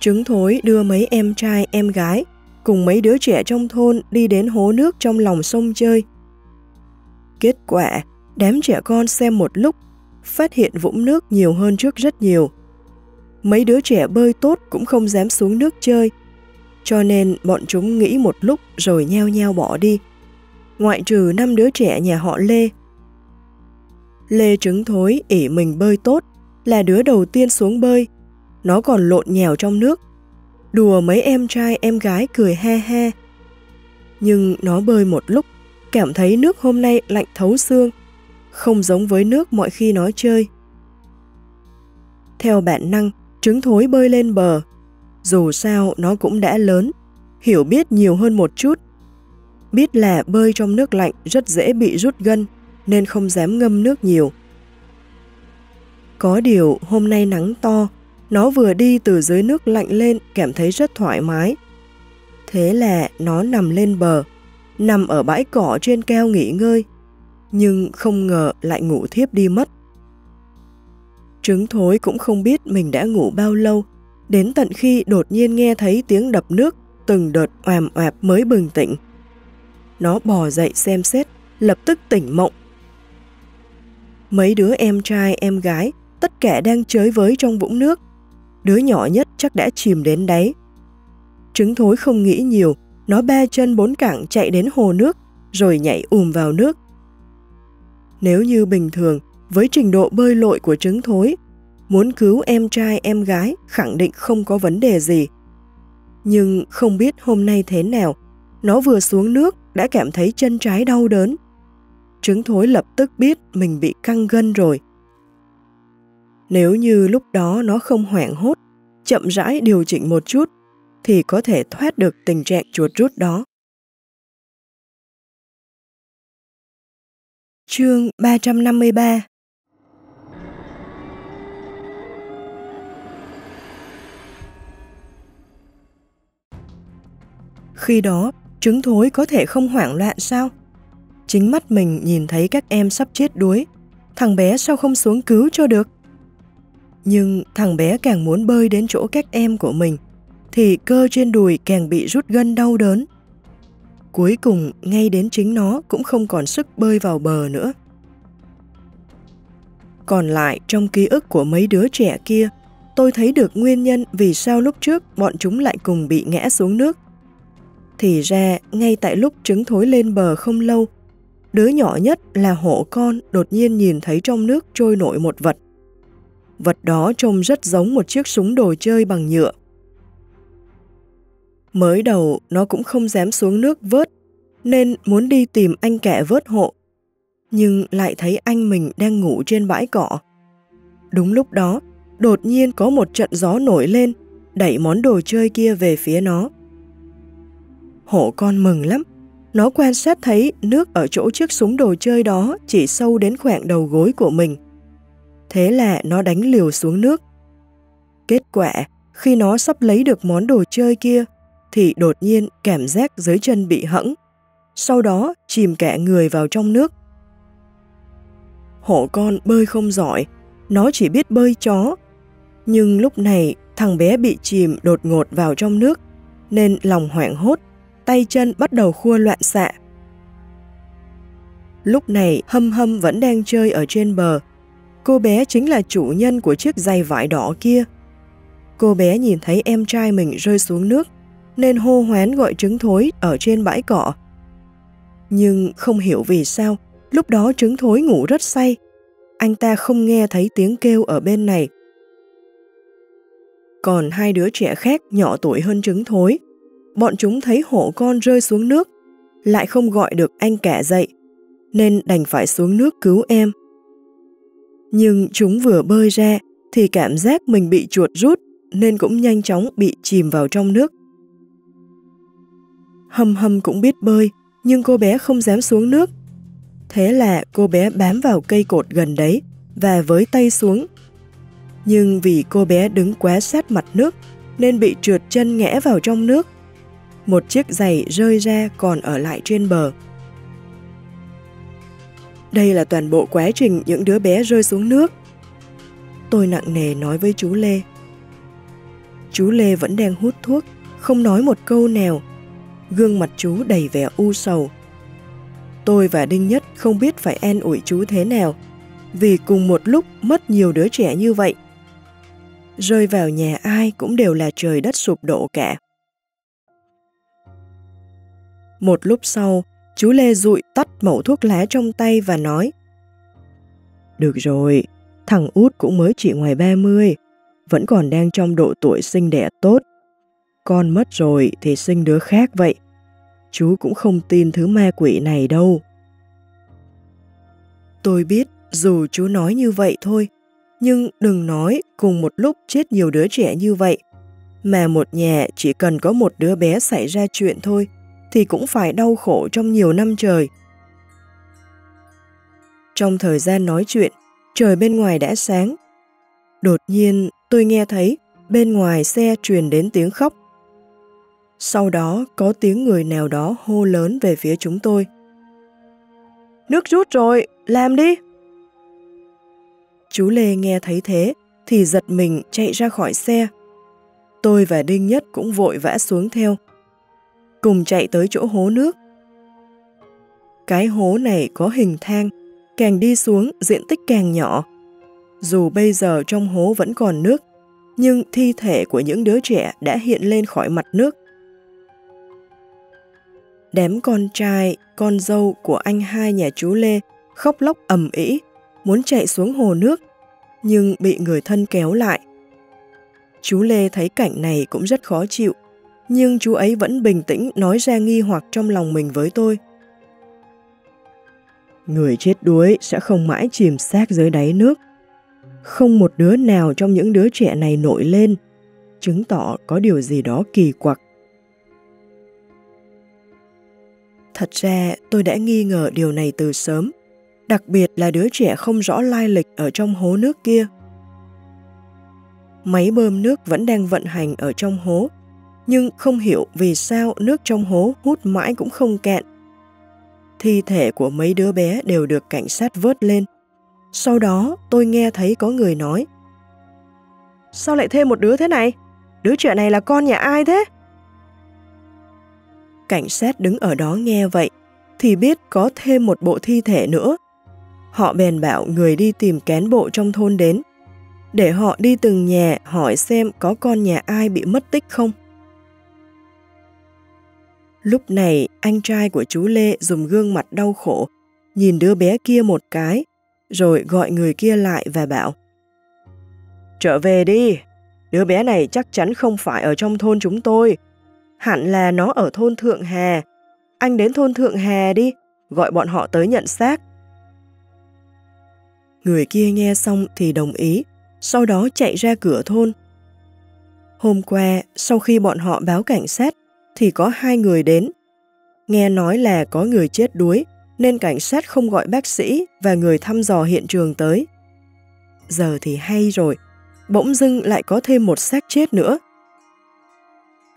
Trứng thối đưa mấy em trai em gái cùng mấy đứa trẻ trong thôn đi đến hố nước trong lòng sông chơi. Kết quả, đám trẻ con xem một lúc, phát hiện vũng nước nhiều hơn trước rất nhiều. Mấy đứa trẻ bơi tốt cũng không dám xuống nước chơi, cho nên bọn chúng nghĩ một lúc rồi nheo nheo bỏ đi. Ngoại trừ năm đứa trẻ nhà họ Lê. Lê trứng thối ỉ mình bơi tốt, là đứa đầu tiên xuống bơi. Nó còn lộn nhèo trong nước, đùa mấy em trai em gái cười he he Nhưng nó bơi một lúc, cảm thấy nước hôm nay lạnh thấu xương, không giống với nước mọi khi nó chơi. Theo bản năng, trứng thối bơi lên bờ. Dù sao nó cũng đã lớn, hiểu biết nhiều hơn một chút. Biết là bơi trong nước lạnh rất dễ bị rút gân, nên không dám ngâm nước nhiều. Có điều hôm nay nắng to, nó vừa đi từ dưới nước lạnh lên cảm thấy rất thoải mái. Thế là nó nằm lên bờ, nằm ở bãi cỏ trên keo nghỉ ngơi, nhưng không ngờ lại ngủ thiếp đi mất. Trứng thối cũng không biết mình đã ngủ bao lâu, đến tận khi đột nhiên nghe thấy tiếng đập nước từng đợt oàm oạp mới bừng tỉnh. Nó bò dậy xem xét, lập tức tỉnh mộng. Mấy đứa em trai em gái tất cả đang chơi với trong vũng nước, đứa nhỏ nhất chắc đã chìm đến đáy. Trứng thối không nghĩ nhiều, nó ba chân bốn cẳng chạy đến hồ nước, rồi nhảy ùm vào nước. Nếu như bình thường, với trình độ bơi lội của trứng thối, muốn cứu em trai em gái khẳng định không có vấn đề gì. Nhưng không biết hôm nay thế nào, nó vừa xuống nước đã cảm thấy chân trái đau đớn. Trứng thối lập tức biết mình bị căng gân rồi. Nếu như lúc đó nó không hoảng hốt, chậm rãi điều chỉnh một chút, thì có thể thoát được tình trạng chuột rút đó. Chương 353 Khi đó, trứng thối có thể không hoảng loạn sao? Chính mắt mình nhìn thấy các em sắp chết đuối, thằng bé sao không xuống cứu cho được? Nhưng thằng bé càng muốn bơi đến chỗ các em của mình, thì cơ trên đùi càng bị rút gân đau đớn. Cuối cùng, ngay đến chính nó cũng không còn sức bơi vào bờ nữa. Còn lại, trong ký ức của mấy đứa trẻ kia, tôi thấy được nguyên nhân vì sao lúc trước bọn chúng lại cùng bị ngã xuống nước. Thì ra, ngay tại lúc trứng thối lên bờ không lâu, đứa nhỏ nhất là hổ con đột nhiên nhìn thấy trong nước trôi nổi một vật. Vật đó trông rất giống một chiếc súng đồ chơi bằng nhựa. Mới đầu nó cũng không dám xuống nước vớt, nên muốn đi tìm anh kẻ vớt hộ. Nhưng lại thấy anh mình đang ngủ trên bãi cỏ. Đúng lúc đó, đột nhiên có một trận gió nổi lên, đẩy món đồ chơi kia về phía nó. Hổ con mừng lắm, nó quan sát thấy nước ở chỗ chiếc súng đồ chơi đó chỉ sâu đến khoảng đầu gối của mình. Thế là nó đánh liều xuống nước. Kết quả, khi nó sắp lấy được món đồ chơi kia, thì đột nhiên cảm giác dưới chân bị hẫng, sau đó chìm cả người vào trong nước. Hổ con bơi không giỏi, nó chỉ biết bơi chó. Nhưng lúc này thằng bé bị chìm đột ngột vào trong nước, nên lòng hoảng hốt, tay chân bắt đầu khua loạn xạ. Lúc này hâm hâm vẫn đang chơi ở trên bờ, cô bé chính là chủ nhân của chiếc giày vải đỏ kia. Cô bé nhìn thấy em trai mình rơi xuống nước, nên hô hoán gọi trứng thối ở trên bãi cỏ. Nhưng không hiểu vì sao, lúc đó trứng thối ngủ rất say. Anh ta không nghe thấy tiếng kêu ở bên này. Còn hai đứa trẻ khác nhỏ tuổi hơn trứng thối. Bọn chúng thấy hổ con rơi xuống nước, lại không gọi được anh cả dậy, nên đành phải xuống nước cứu em. Nhưng chúng vừa bơi ra thì cảm giác mình bị chuột rút nên cũng nhanh chóng bị chìm vào trong nước. Hâm hâm cũng biết bơi, nhưng cô bé không dám xuống nước. Thế là cô bé bám vào cây cột gần đấy và với tay xuống. Nhưng vì cô bé đứng quá sát mặt nước nên bị trượt chân ngã vào trong nước. Một chiếc giày rơi ra còn ở lại trên bờ. Đây là toàn bộ quá trình những đứa bé rơi xuống nước. Tôi nặng nề nói với chú Lê. Chú Lê vẫn đang hút thuốc, không nói một câu nào. Gương mặt chú đầy vẻ u sầu. Tôi và Đinh Nhất không biết phải an ủi chú thế nào, vì cùng một lúc mất nhiều đứa trẻ như vậy. Rơi vào nhà ai cũng đều là trời đất sụp đổ cả. Một lúc sau, chú Lê rụi tắt mẩu thuốc lá trong tay và nói Được rồi, thằng út cũng mới chỉ ngoài 30, vẫn còn đang trong độ tuổi sinh đẻ tốt. Con mất rồi thì sinh đứa khác vậy. Chú cũng không tin thứ ma quỷ này đâu. Tôi biết dù chú nói như vậy thôi, nhưng đừng nói cùng một lúc chết nhiều đứa trẻ như vậy. Mà một nhà chỉ cần có một đứa bé xảy ra chuyện thôi, thì cũng phải đau khổ trong nhiều năm trời. Trong thời gian nói chuyện, trời bên ngoài đã sáng. Đột nhiên tôi nghe thấy bên ngoài xe truyền đến tiếng khóc. Sau đó có tiếng người nào đó hô lớn về phía chúng tôi. Nước rút rồi, làm đi! Chú Lê nghe thấy thế thì giật mình chạy ra khỏi xe. Tôi và Đinh Nhất cũng vội vã xuống theo. Cùng chạy tới chỗ hố nước. Cái hố này có hình thang, càng đi xuống diện tích càng nhỏ. Dù bây giờ trong hố vẫn còn nước, nhưng thi thể của những đứa trẻ đã hiện lên khỏi mặt nước. Đám con trai, con dâu của anh hai nhà chú Lê khóc lóc ầm ĩ, muốn chạy xuống hồ nước, nhưng bị người thân kéo lại. Chú Lê thấy cảnh này cũng rất khó chịu, nhưng chú ấy vẫn bình tĩnh nói ra nghi hoặc trong lòng mình với tôi. Người chết đuối sẽ không mãi chìm xác dưới đáy nước. Không một đứa nào trong những đứa trẻ này nổi lên, chứng tỏ có điều gì đó kỳ quặc. Thật ra tôi đã nghi ngờ điều này từ sớm, đặc biệt là đứa trẻ không rõ lai lịch ở trong hố nước kia. Máy bơm nước vẫn đang vận hành ở trong hố, nhưng không hiểu vì sao nước trong hố hút mãi cũng không cạn. Thi thể của mấy đứa bé đều được cảnh sát vớt lên. Sau đó tôi nghe thấy có người nói Sao lại thêm một đứa thế này? Đứa trẻ này là con nhà ai thế? Cảnh sát đứng ở đó nghe vậy, thì biết có thêm một bộ thi thể nữa. Họ bèn bảo người đi tìm cán bộ trong thôn đến, để họ đi từng nhà hỏi xem có con nhà ai bị mất tích không. Lúc này, anh trai của chú Lê dùng gương mặt đau khổ, nhìn đứa bé kia một cái, rồi gọi người kia lại và bảo Trở về đi, đứa bé này chắc chắn không phải ở trong thôn chúng tôi, hẳn là nó ở thôn Thượng Hà. Anh đến thôn Thượng Hà đi, gọi bọn họ tới nhận xác. Người kia nghe xong thì đồng ý, sau đó chạy ra cửa thôn. Hôm qua, sau khi bọn họ báo cảnh sát, thì có hai người đến. Nghe nói là có người chết đuối, nên cảnh sát không gọi bác sĩ và người thăm dò hiện trường tới. Giờ thì hay rồi, bỗng dưng lại có thêm một xác chết nữa.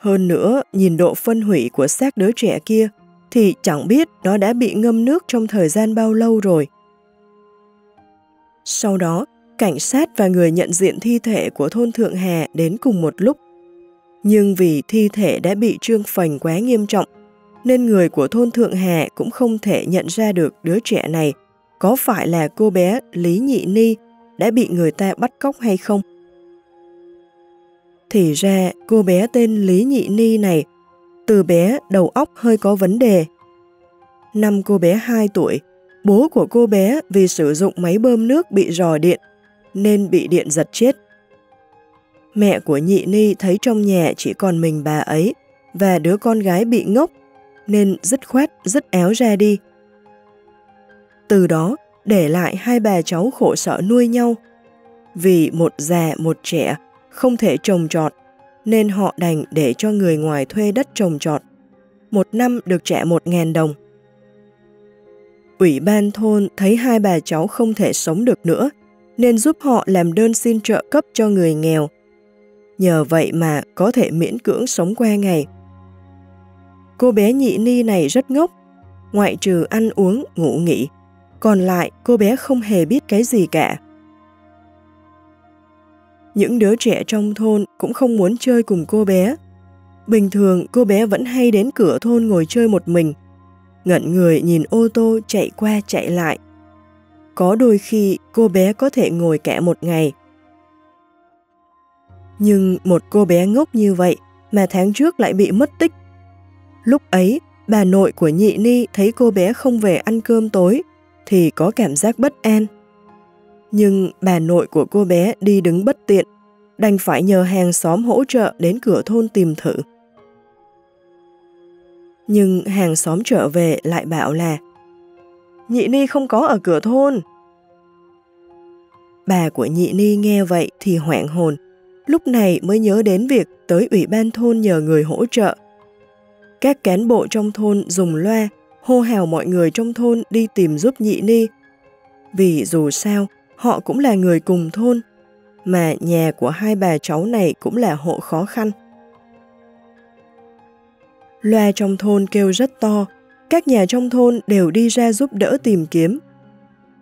Hơn nữa, nhìn độ phân hủy của xác đứa trẻ kia, thì chẳng biết nó đã bị ngâm nước trong thời gian bao lâu rồi. Sau đó, cảnh sát và người nhận diện thi thể của thôn Thượng Hà đến cùng một lúc. Nhưng vì thi thể đã bị trương phành quá nghiêm trọng, nên người của thôn Thượng Hà cũng không thể nhận ra được đứa trẻ này có phải là cô bé Lý Nhị Ni đã bị người ta bắt cóc hay không. Thì ra cô bé tên Lý Nhị Ni này, từ bé đầu óc hơi có vấn đề. Năm cô bé 2 tuổi, bố của cô bé vì sử dụng máy bơm nước bị rò điện, nên bị điện giật chết. Mẹ của Nhị Ni thấy trong nhà chỉ còn mình bà ấy và đứa con gái bị ngốc, nên dứt khoát, dứt éo ra đi. Từ đó, để lại hai bà cháu khổ sở nuôi nhau. Vì một già một trẻ không thể trồng trọt, nên họ đành để cho người ngoài thuê đất trồng trọt. Một năm được trả một ngàn đồng. Ủy ban thôn thấy hai bà cháu không thể sống được nữa, nên giúp họ làm đơn xin trợ cấp cho người nghèo. Nhờ vậy mà có thể miễn cưỡng sống qua ngày. Cô bé nhị ni này rất ngốc, ngoại trừ ăn uống, ngủ nghỉ, còn lại cô bé không hề biết cái gì cả. Những đứa trẻ trong thôn cũng không muốn chơi cùng cô bé. Bình thường cô bé vẫn hay đến cửa thôn ngồi chơi một mình, ngẩn người nhìn ô tô chạy qua chạy lại. Có đôi khi cô bé có thể ngồi cả một ngày. Nhưng một cô bé ngốc như vậy mà tháng trước lại bị mất tích. Lúc ấy, bà nội của nhị ni thấy cô bé không về ăn cơm tối thì có cảm giác bất an. Nhưng bà nội của cô bé đi đứng bất tiện, đành phải nhờ hàng xóm hỗ trợ đến cửa thôn tìm thử. Nhưng hàng xóm trở về lại bảo là Nhị Ni không có ở cửa thôn. Bà của Nhị Ni nghe vậy thì hoảng hồn, lúc này mới nhớ đến việc tới ủy ban thôn nhờ người hỗ trợ. Các cán bộ trong thôn dùng loa hô hào mọi người trong thôn đi tìm giúp nhị ni. Vì dù sao, họ cũng là người cùng thôn, mà nhà của hai bà cháu này cũng là hộ khó khăn. Loa trong thôn kêu rất to, các nhà trong thôn đều đi ra giúp đỡ tìm kiếm.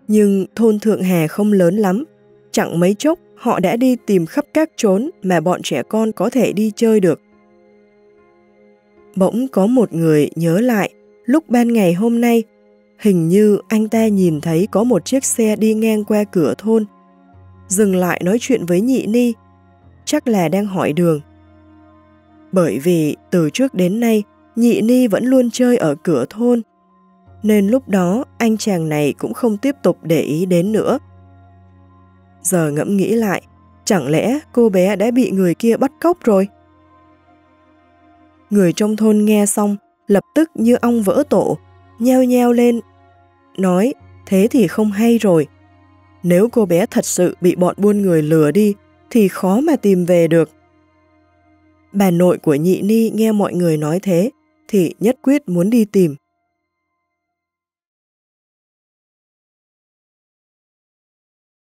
Nhưng thôn Thượng Hà không lớn lắm, chẳng mấy chốc họ đã đi tìm khắp các chốn mà bọn trẻ con có thể đi chơi được. Bỗng có một người nhớ lại Lúc ban ngày hôm nay, hình như anh ta nhìn thấy có một chiếc xe đi ngang qua cửa thôn. Dừng lại nói chuyện với nhị ni, chắc là đang hỏi đường. Bởi vì từ trước đến nay, nhị ni vẫn luôn chơi ở cửa thôn, nên lúc đó anh chàng này cũng không tiếp tục để ý đến nữa. Giờ ngẫm nghĩ lại, chẳng lẽ cô bé đã bị người kia bắt cóc rồi? Người trong thôn nghe xong lập tức như ong vỡ tổ, nheo nheo lên, nói thế thì không hay rồi. Nếu cô bé thật sự bị bọn buôn người lừa đi, thì khó mà tìm về được. Bà nội của nhị ni nghe mọi người nói thế, thì nhất quyết muốn đi tìm.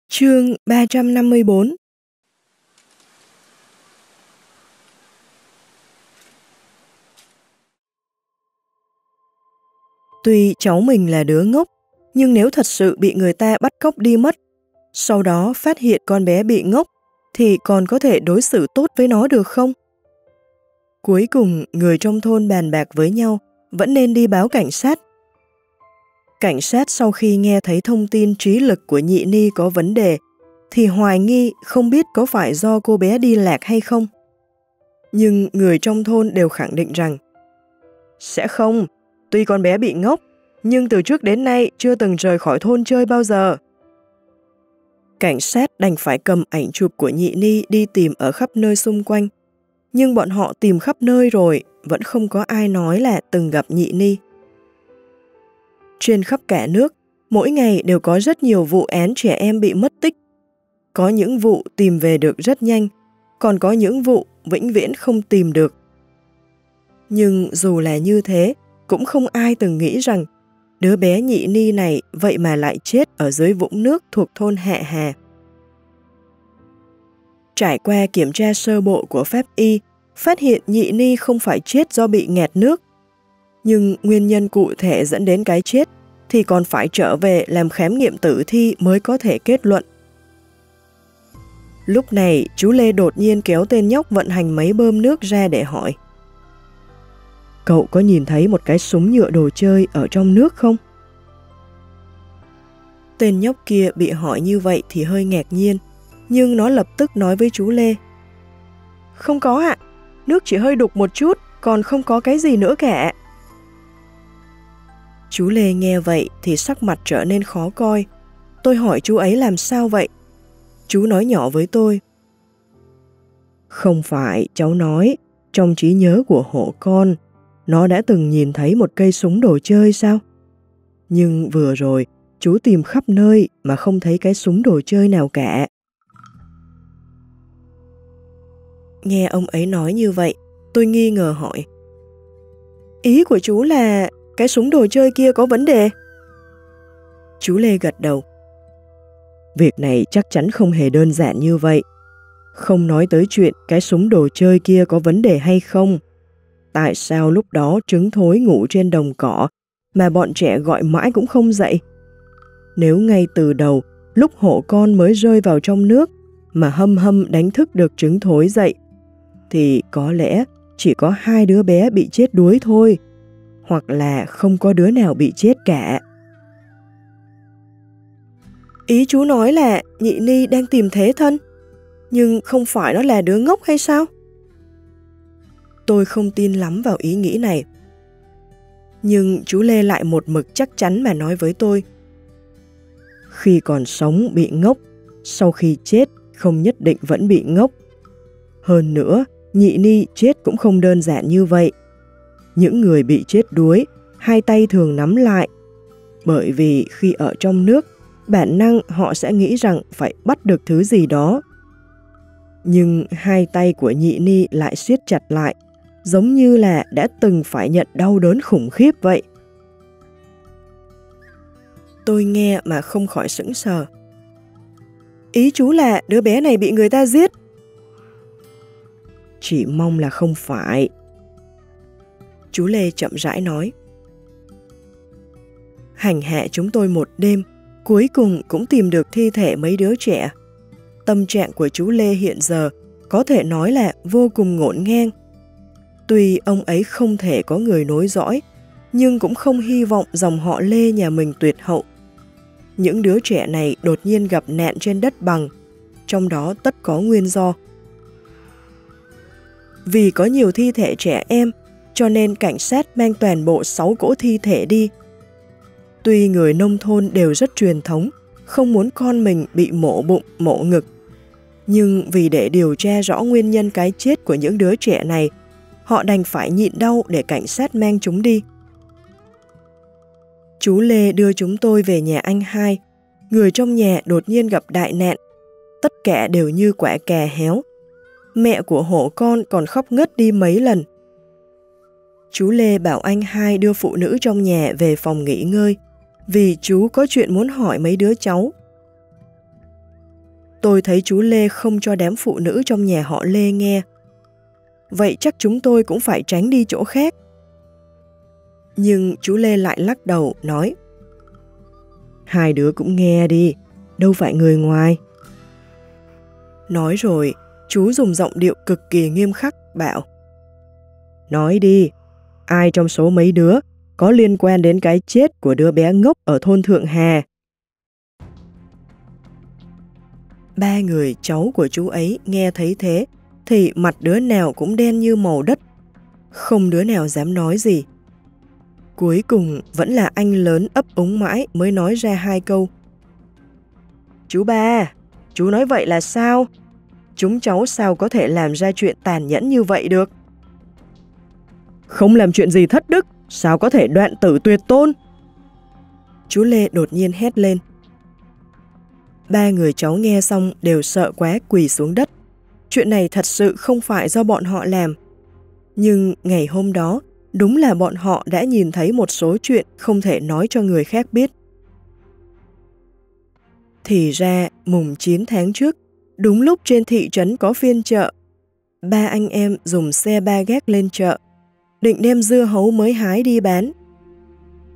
Chương 354 Tuy cháu mình là đứa ngốc, nhưng nếu thật sự bị người ta bắt cóc đi mất, sau đó phát hiện con bé bị ngốc, thì còn có thể đối xử tốt với nó được không? Cuối cùng, người trong thôn bàn bạc với nhau vẫn nên đi báo cảnh sát. Cảnh sát sau khi nghe thấy thông tin trí lực của nhị ni có vấn đề, thì hoài nghi không biết có phải do cô bé đi lạc hay không. Nhưng người trong thôn đều khẳng định rằng Sẽ không, Tuy con bé bị ngốc, nhưng từ trước đến nay chưa từng rời khỏi thôn chơi bao giờ. Cảnh sát đành phải cầm ảnh chụp của nhị ni đi tìm ở khắp nơi xung quanh. Nhưng bọn họ tìm khắp nơi rồi, vẫn không có ai nói là từng gặp nhị ni. Trên khắp cả nước, mỗi ngày đều có rất nhiều vụ án trẻ em bị mất tích. Có những vụ tìm về được rất nhanh, còn có những vụ vĩnh viễn không tìm được. Nhưng dù là như thế, cũng không ai từng nghĩ rằng đứa bé nhị ni này vậy mà lại chết ở dưới vũng nước thuộc thôn Hạ Hà. Trải qua kiểm tra sơ bộ của pháp y, phát hiện nhị ni không phải chết do bị nghẹt nước. Nhưng nguyên nhân cụ thể dẫn đến cái chết thì còn phải trở về làm khám nghiệm tử thi mới có thể kết luận. Lúc này, chú Lê đột nhiên kéo tên nhóc vận hành máy bơm nước ra để hỏi. Cậu có nhìn thấy một cái súng nhựa đồ chơi ở trong nước không? Tên nhóc kia bị hỏi như vậy thì hơi ngạc nhiên, nhưng nó lập tức nói với chú Lê. Không có ạ, nước chỉ hơi đục một chút, còn không có cái gì nữa cả. Chú Lê nghe vậy thì sắc mặt trở nên khó coi. Tôi hỏi chú ấy làm sao vậy? Chú nói nhỏ với tôi. Không phải, cháu nói, trong trí nhớ của hộ con, nó đã từng nhìn thấy một cây súng đồ chơi sao? Nhưng vừa rồi, chú tìm khắp nơi mà không thấy cái súng đồ chơi nào cả. Nghe ông ấy nói như vậy, tôi nghi ngờ hỏi. Ý của chú là cái súng đồ chơi kia có vấn đề? Chú Lê gật đầu. Việc này chắc chắn không hề đơn giản như vậy. Không nói tới chuyện cái súng đồ chơi kia có vấn đề hay không. Tại sao lúc đó trứng thối ngủ trên đồng cỏ mà bọn trẻ gọi mãi cũng không dậy? Nếu ngay từ đầu, lúc hộ con mới rơi vào trong nước mà hâm hâm đánh thức được trứng thối dậy, thì có lẽ chỉ có hai đứa bé bị chết đuối thôi, hoặc là không có đứa nào bị chết cả. Ý chú nói là nhị ni đang tìm thế thân, nhưng không phải nó là đứa ngốc hay sao? Tôi không tin lắm vào ý nghĩ này. Nhưng chú Lê lại một mực chắc chắn mà nói với tôi. Khi còn sống bị ngốc, sau khi chết không nhất định vẫn bị ngốc. Hơn nữa, nhị ni chết cũng không đơn giản như vậy. Những người bị chết đuối, hai tay thường nắm lại. Bởi vì khi ở trong nước, bản năng họ sẽ nghĩ rằng phải bắt được thứ gì đó. Nhưng hai tay của nhị ni lại siết chặt lại, giống như là đã từng phải nhận đau đớn khủng khiếp vậy. Tôi nghe mà không khỏi sững sờ. Ý chú là đứa bé này bị người ta giết. Chỉ mong là không phải. Chú Lê chậm rãi nói. Hành hạ chúng tôi một đêm, cuối cùng cũng tìm được thi thể mấy đứa trẻ. Tâm trạng của chú Lê hiện giờ có thể nói là vô cùng ngổn ngang. Tuy ông ấy không thể có người nối dõi, nhưng cũng không hy vọng dòng họ Lê nhà mình tuyệt hậu. Những đứa trẻ này đột nhiên gặp nạn trên đất bằng, trong đó tất có nguyên do. Vì có nhiều thi thể trẻ em, cho nên cảnh sát mang toàn bộ 6 cỗ thi thể đi. Tuy người nông thôn đều rất truyền thống, không muốn con mình bị mổ bụng, mổ ngực. Nhưng vì để điều tra rõ nguyên nhân cái chết của những đứa trẻ này, họ đành phải nhịn đau để cảnh sát mang chúng đi. Chú Lê đưa chúng tôi về nhà anh hai. Người trong nhà đột nhiên gặp đại nạn. Tất cả đều như quả cà héo. Mẹ của hộ con còn khóc ngất đi mấy lần. Chú Lê bảo anh hai đưa phụ nữ trong nhà về phòng nghỉ ngơi, vì chú có chuyện muốn hỏi mấy đứa cháu. Tôi thấy chú Lê không cho đám phụ nữ trong nhà họ Lê nghe. Vậy chắc chúng tôi cũng phải tránh đi chỗ khác. Nhưng chú Lê lại lắc đầu, nói Hai đứa cũng nghe đi, đâu phải người ngoài. Nói rồi, chú dùng giọng điệu cực kỳ nghiêm khắc, bảo Nói đi, ai trong số mấy đứa có liên quan đến cái chết của đứa bé ngốc ở thôn Thượng Hà? Ba người cháu của chú ấy nghe thấy thế, thì mặt đứa nào cũng đen như màu đất. Không đứa nào dám nói gì. Cuối cùng vẫn là anh lớn ấp úng mãi mới nói ra hai câu. Chú ba, chú nói vậy là sao? Chúng cháu sao có thể làm ra chuyện tàn nhẫn như vậy được? Không làm chuyện gì thất đức, sao có thể đoạn tử tuyệt tôn? Chú Lê đột nhiên hét lên. Ba người cháu nghe xong đều sợ quá quỳ xuống đất. Chuyện này thật sự không phải do bọn họ làm. Nhưng ngày hôm đó, đúng là bọn họ đã nhìn thấy một số chuyện không thể nói cho người khác biết. Thì ra, mùng 9 tháng trước, đúng lúc trên thị trấn có phiên chợ, ba anh em dùng xe ba gác lên chợ, định đem dưa hấu mới hái đi bán.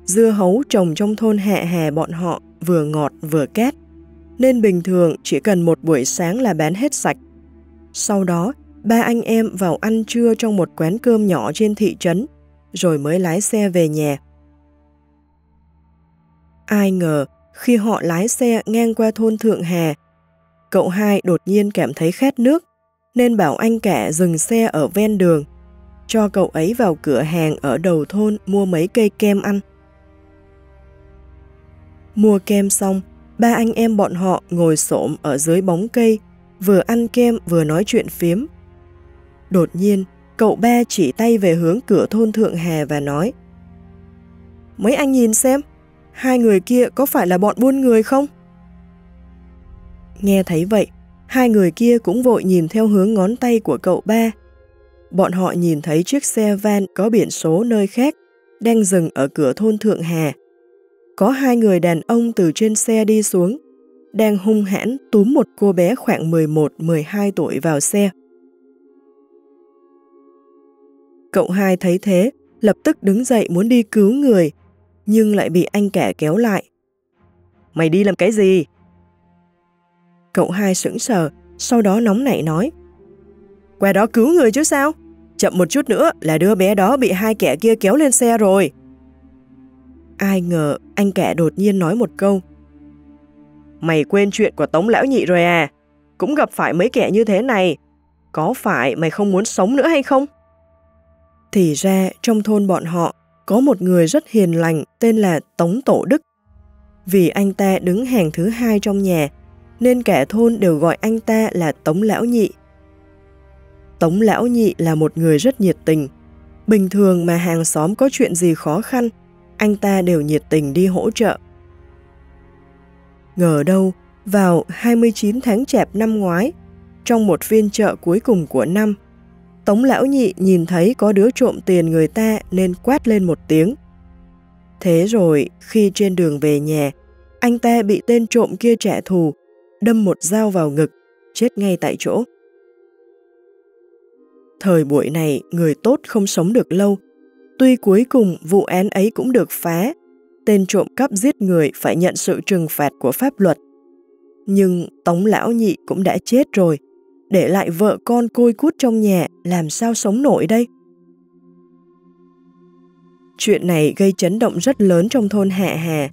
Dưa hấu trồng trong thôn hẹ hè bọn họ vừa ngọt vừa két, nên bình thường chỉ cần một buổi sáng là bán hết sạch. Sau đó, ba anh em vào ăn trưa trong một quán cơm nhỏ trên thị trấn, rồi mới lái xe về nhà. Ai ngờ, khi họ lái xe ngang qua thôn Thượng Hà, cậu hai đột nhiên cảm thấy khát nước, nên bảo anh cả dừng xe ở ven đường, cho cậu ấy vào cửa hàng ở đầu thôn mua mấy cây kem ăn. Mua kem xong, ba anh em bọn họ ngồi xổm ở dưới bóng cây, vừa ăn kem vừa nói chuyện phiếm. Đột nhiên, cậu ba chỉ tay về hướng cửa thôn Thượng Hà và nói Mấy anh nhìn xem, hai người kia có phải là bọn buôn người không? Nghe thấy vậy, hai người kia cũng vội nhìn theo hướng ngón tay của cậu ba. Bọn họ nhìn thấy chiếc xe van có biển số nơi khác, đang dừng ở cửa thôn Thượng Hà. Có hai người đàn ông từ trên xe đi xuống, đang hung hãn túm một cô bé khoảng 11-12 tuổi vào xe. Cậu hai thấy thế, lập tức đứng dậy muốn đi cứu người, nhưng lại bị anh kẻ kéo lại. Mày đi làm cái gì? Cậu hai sững sờ, sau đó nóng nảy nói. Qua đó cứu người chứ sao? Chậm một chút nữa là đứa bé đó bị hai kẻ kia kéo lên xe rồi. Ai ngờ anh kẻ đột nhiên nói một câu. Mày quên chuyện của Tống Lão Nhị rồi à? Cũng gặp phải mấy kẻ như thế này. Có phải mày không muốn sống nữa hay không? Thì ra trong thôn bọn họ có một người rất hiền lành tên là Tống Tổ Đức. Vì anh ta đứng hàng thứ hai trong nhà, nên cả thôn đều gọi anh ta là Tống Lão Nhị. Tống Lão Nhị là một người rất nhiệt tình. Bình thường mà hàng xóm có chuyện gì khó khăn, anh ta đều nhiệt tình đi hỗ trợ. Ngờ đâu, vào 29 tháng chạp năm ngoái, trong một phiên chợ cuối cùng của năm, Tống lão nhị nhìn thấy có đứa trộm tiền người ta nên quát lên một tiếng. Thế rồi, khi trên đường về nhà, anh ta bị tên trộm kia trả thù, đâm một dao vào ngực, chết ngay tại chỗ. Thời buổi này, người tốt không sống được lâu. Tuy cuối cùng vụ án ấy cũng được phá, tên trộm cắp giết người phải nhận sự trừng phạt của pháp luật. Nhưng Tống Lão Nhị cũng đã chết rồi, để lại vợ con côi cút trong nhà làm sao sống nổi đây? Chuyện này gây chấn động rất lớn trong thôn Hạ Hà.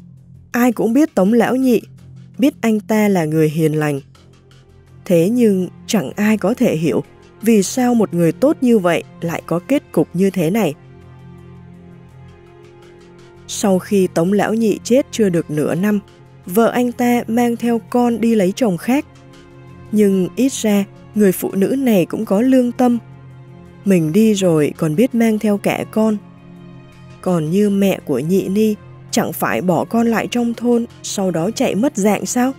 Ai cũng biết Tống Lão Nhị, biết anh ta là người hiền lành. Thế nhưng chẳng ai có thể hiểu vì sao một người tốt như vậy lại có kết cục như thế này. Sau khi Tống Lão Nhị chết chưa được nửa năm, vợ anh ta mang theo con đi lấy chồng khác. Nhưng ít ra người phụ nữ này cũng có lương tâm. Mình đi rồi còn biết mang theo cả con. Còn như mẹ của nhị ni, chẳng phải bỏ con lại trong thôn, sau đó chạy mất dạng sao?